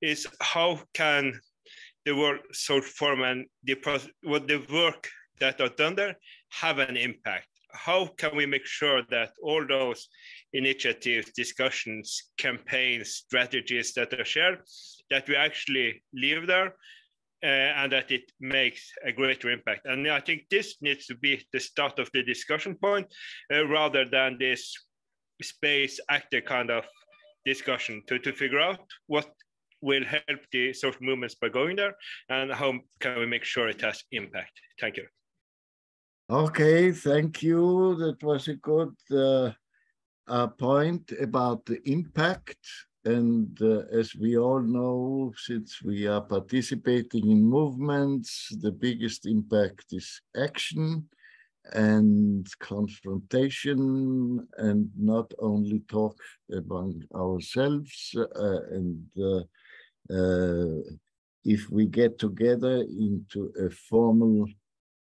is how can the World Social Forum and the, what the work that are done there have an impact? How can we make sure that all those initiatives, discussions, campaigns, strategies that are shared, that we actually live there uh, and that it makes a greater impact. And I think this needs to be the start of the discussion point uh, rather than this space actor kind of discussion to, to figure out what will help the social movements by going there and how can we make sure it has impact. Thank you. Okay, thank you. That was a good uh, a point about the impact. And uh, as we all know, since we are participating in movements, the biggest impact is action and confrontation and not only talk among ourselves uh, and uh, uh, if we get together into a formal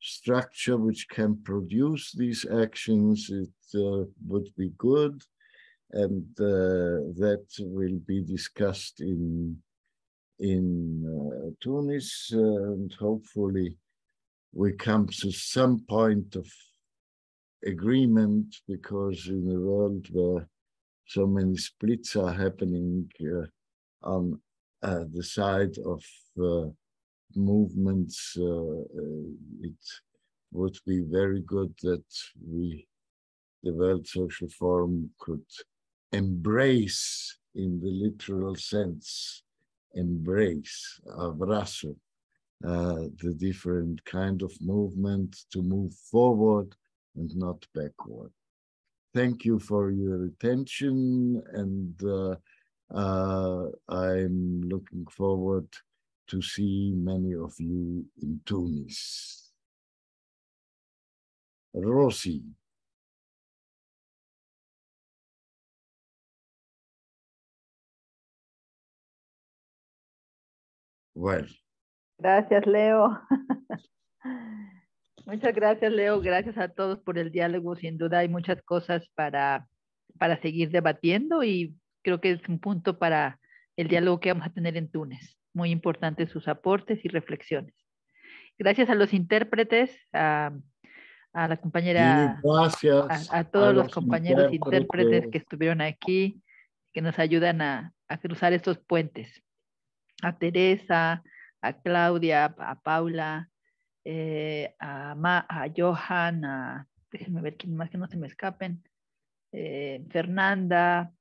structure which can produce these actions, it uh, would be good. And uh, that will be discussed in, in uh, Tunis and hopefully we come to some point of agreement because in a world where so many splits are happening uh, on uh, the side of uh, movements, uh, uh, it would be very good that we, the World Social Forum, could embrace in the literal sense, embrace, abrazo, uh, the different kind of movement to move forward and not backward. Thank you for your attention and I'm looking forward to see many of you in Tunis. Rossi. Well, Gracias, Leo. Muchas gracias, Leo. Gracias a todos por el diálogo. Sin duda hay muchas cosas para, para seguir debatiendo y creo que es un punto para el diálogo que vamos a tener en Túnez. Muy importante sus aportes y reflexiones. Gracias a los intérpretes, a, a la compañera, gracias a, a todos a los los compañeros intérpretes intérpretes. que estuvieron aquí, que nos ayudan a, a cruzar estos puentes. A Teresa, a Claudia, a Paula, eh, a, Ma- a Johan, a, déjenme ver quién más que no se me escapen, eh, Fernanda,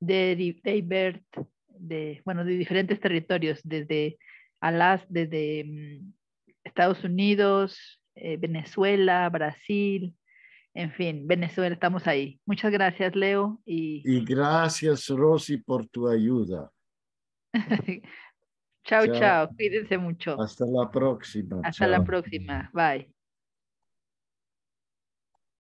de Daybert, de, bueno, de diferentes territorios, desde Alas, desde mm, Estados Unidos, eh, Venezuela, Brasil, en fin, Venezuela, estamos ahí. Muchas gracias, Leo, y Y gracias, Rosy, por tu ayuda. chao, Chao. chao, cuídense mucho. Hasta la próxima. Hasta la próxima, bye.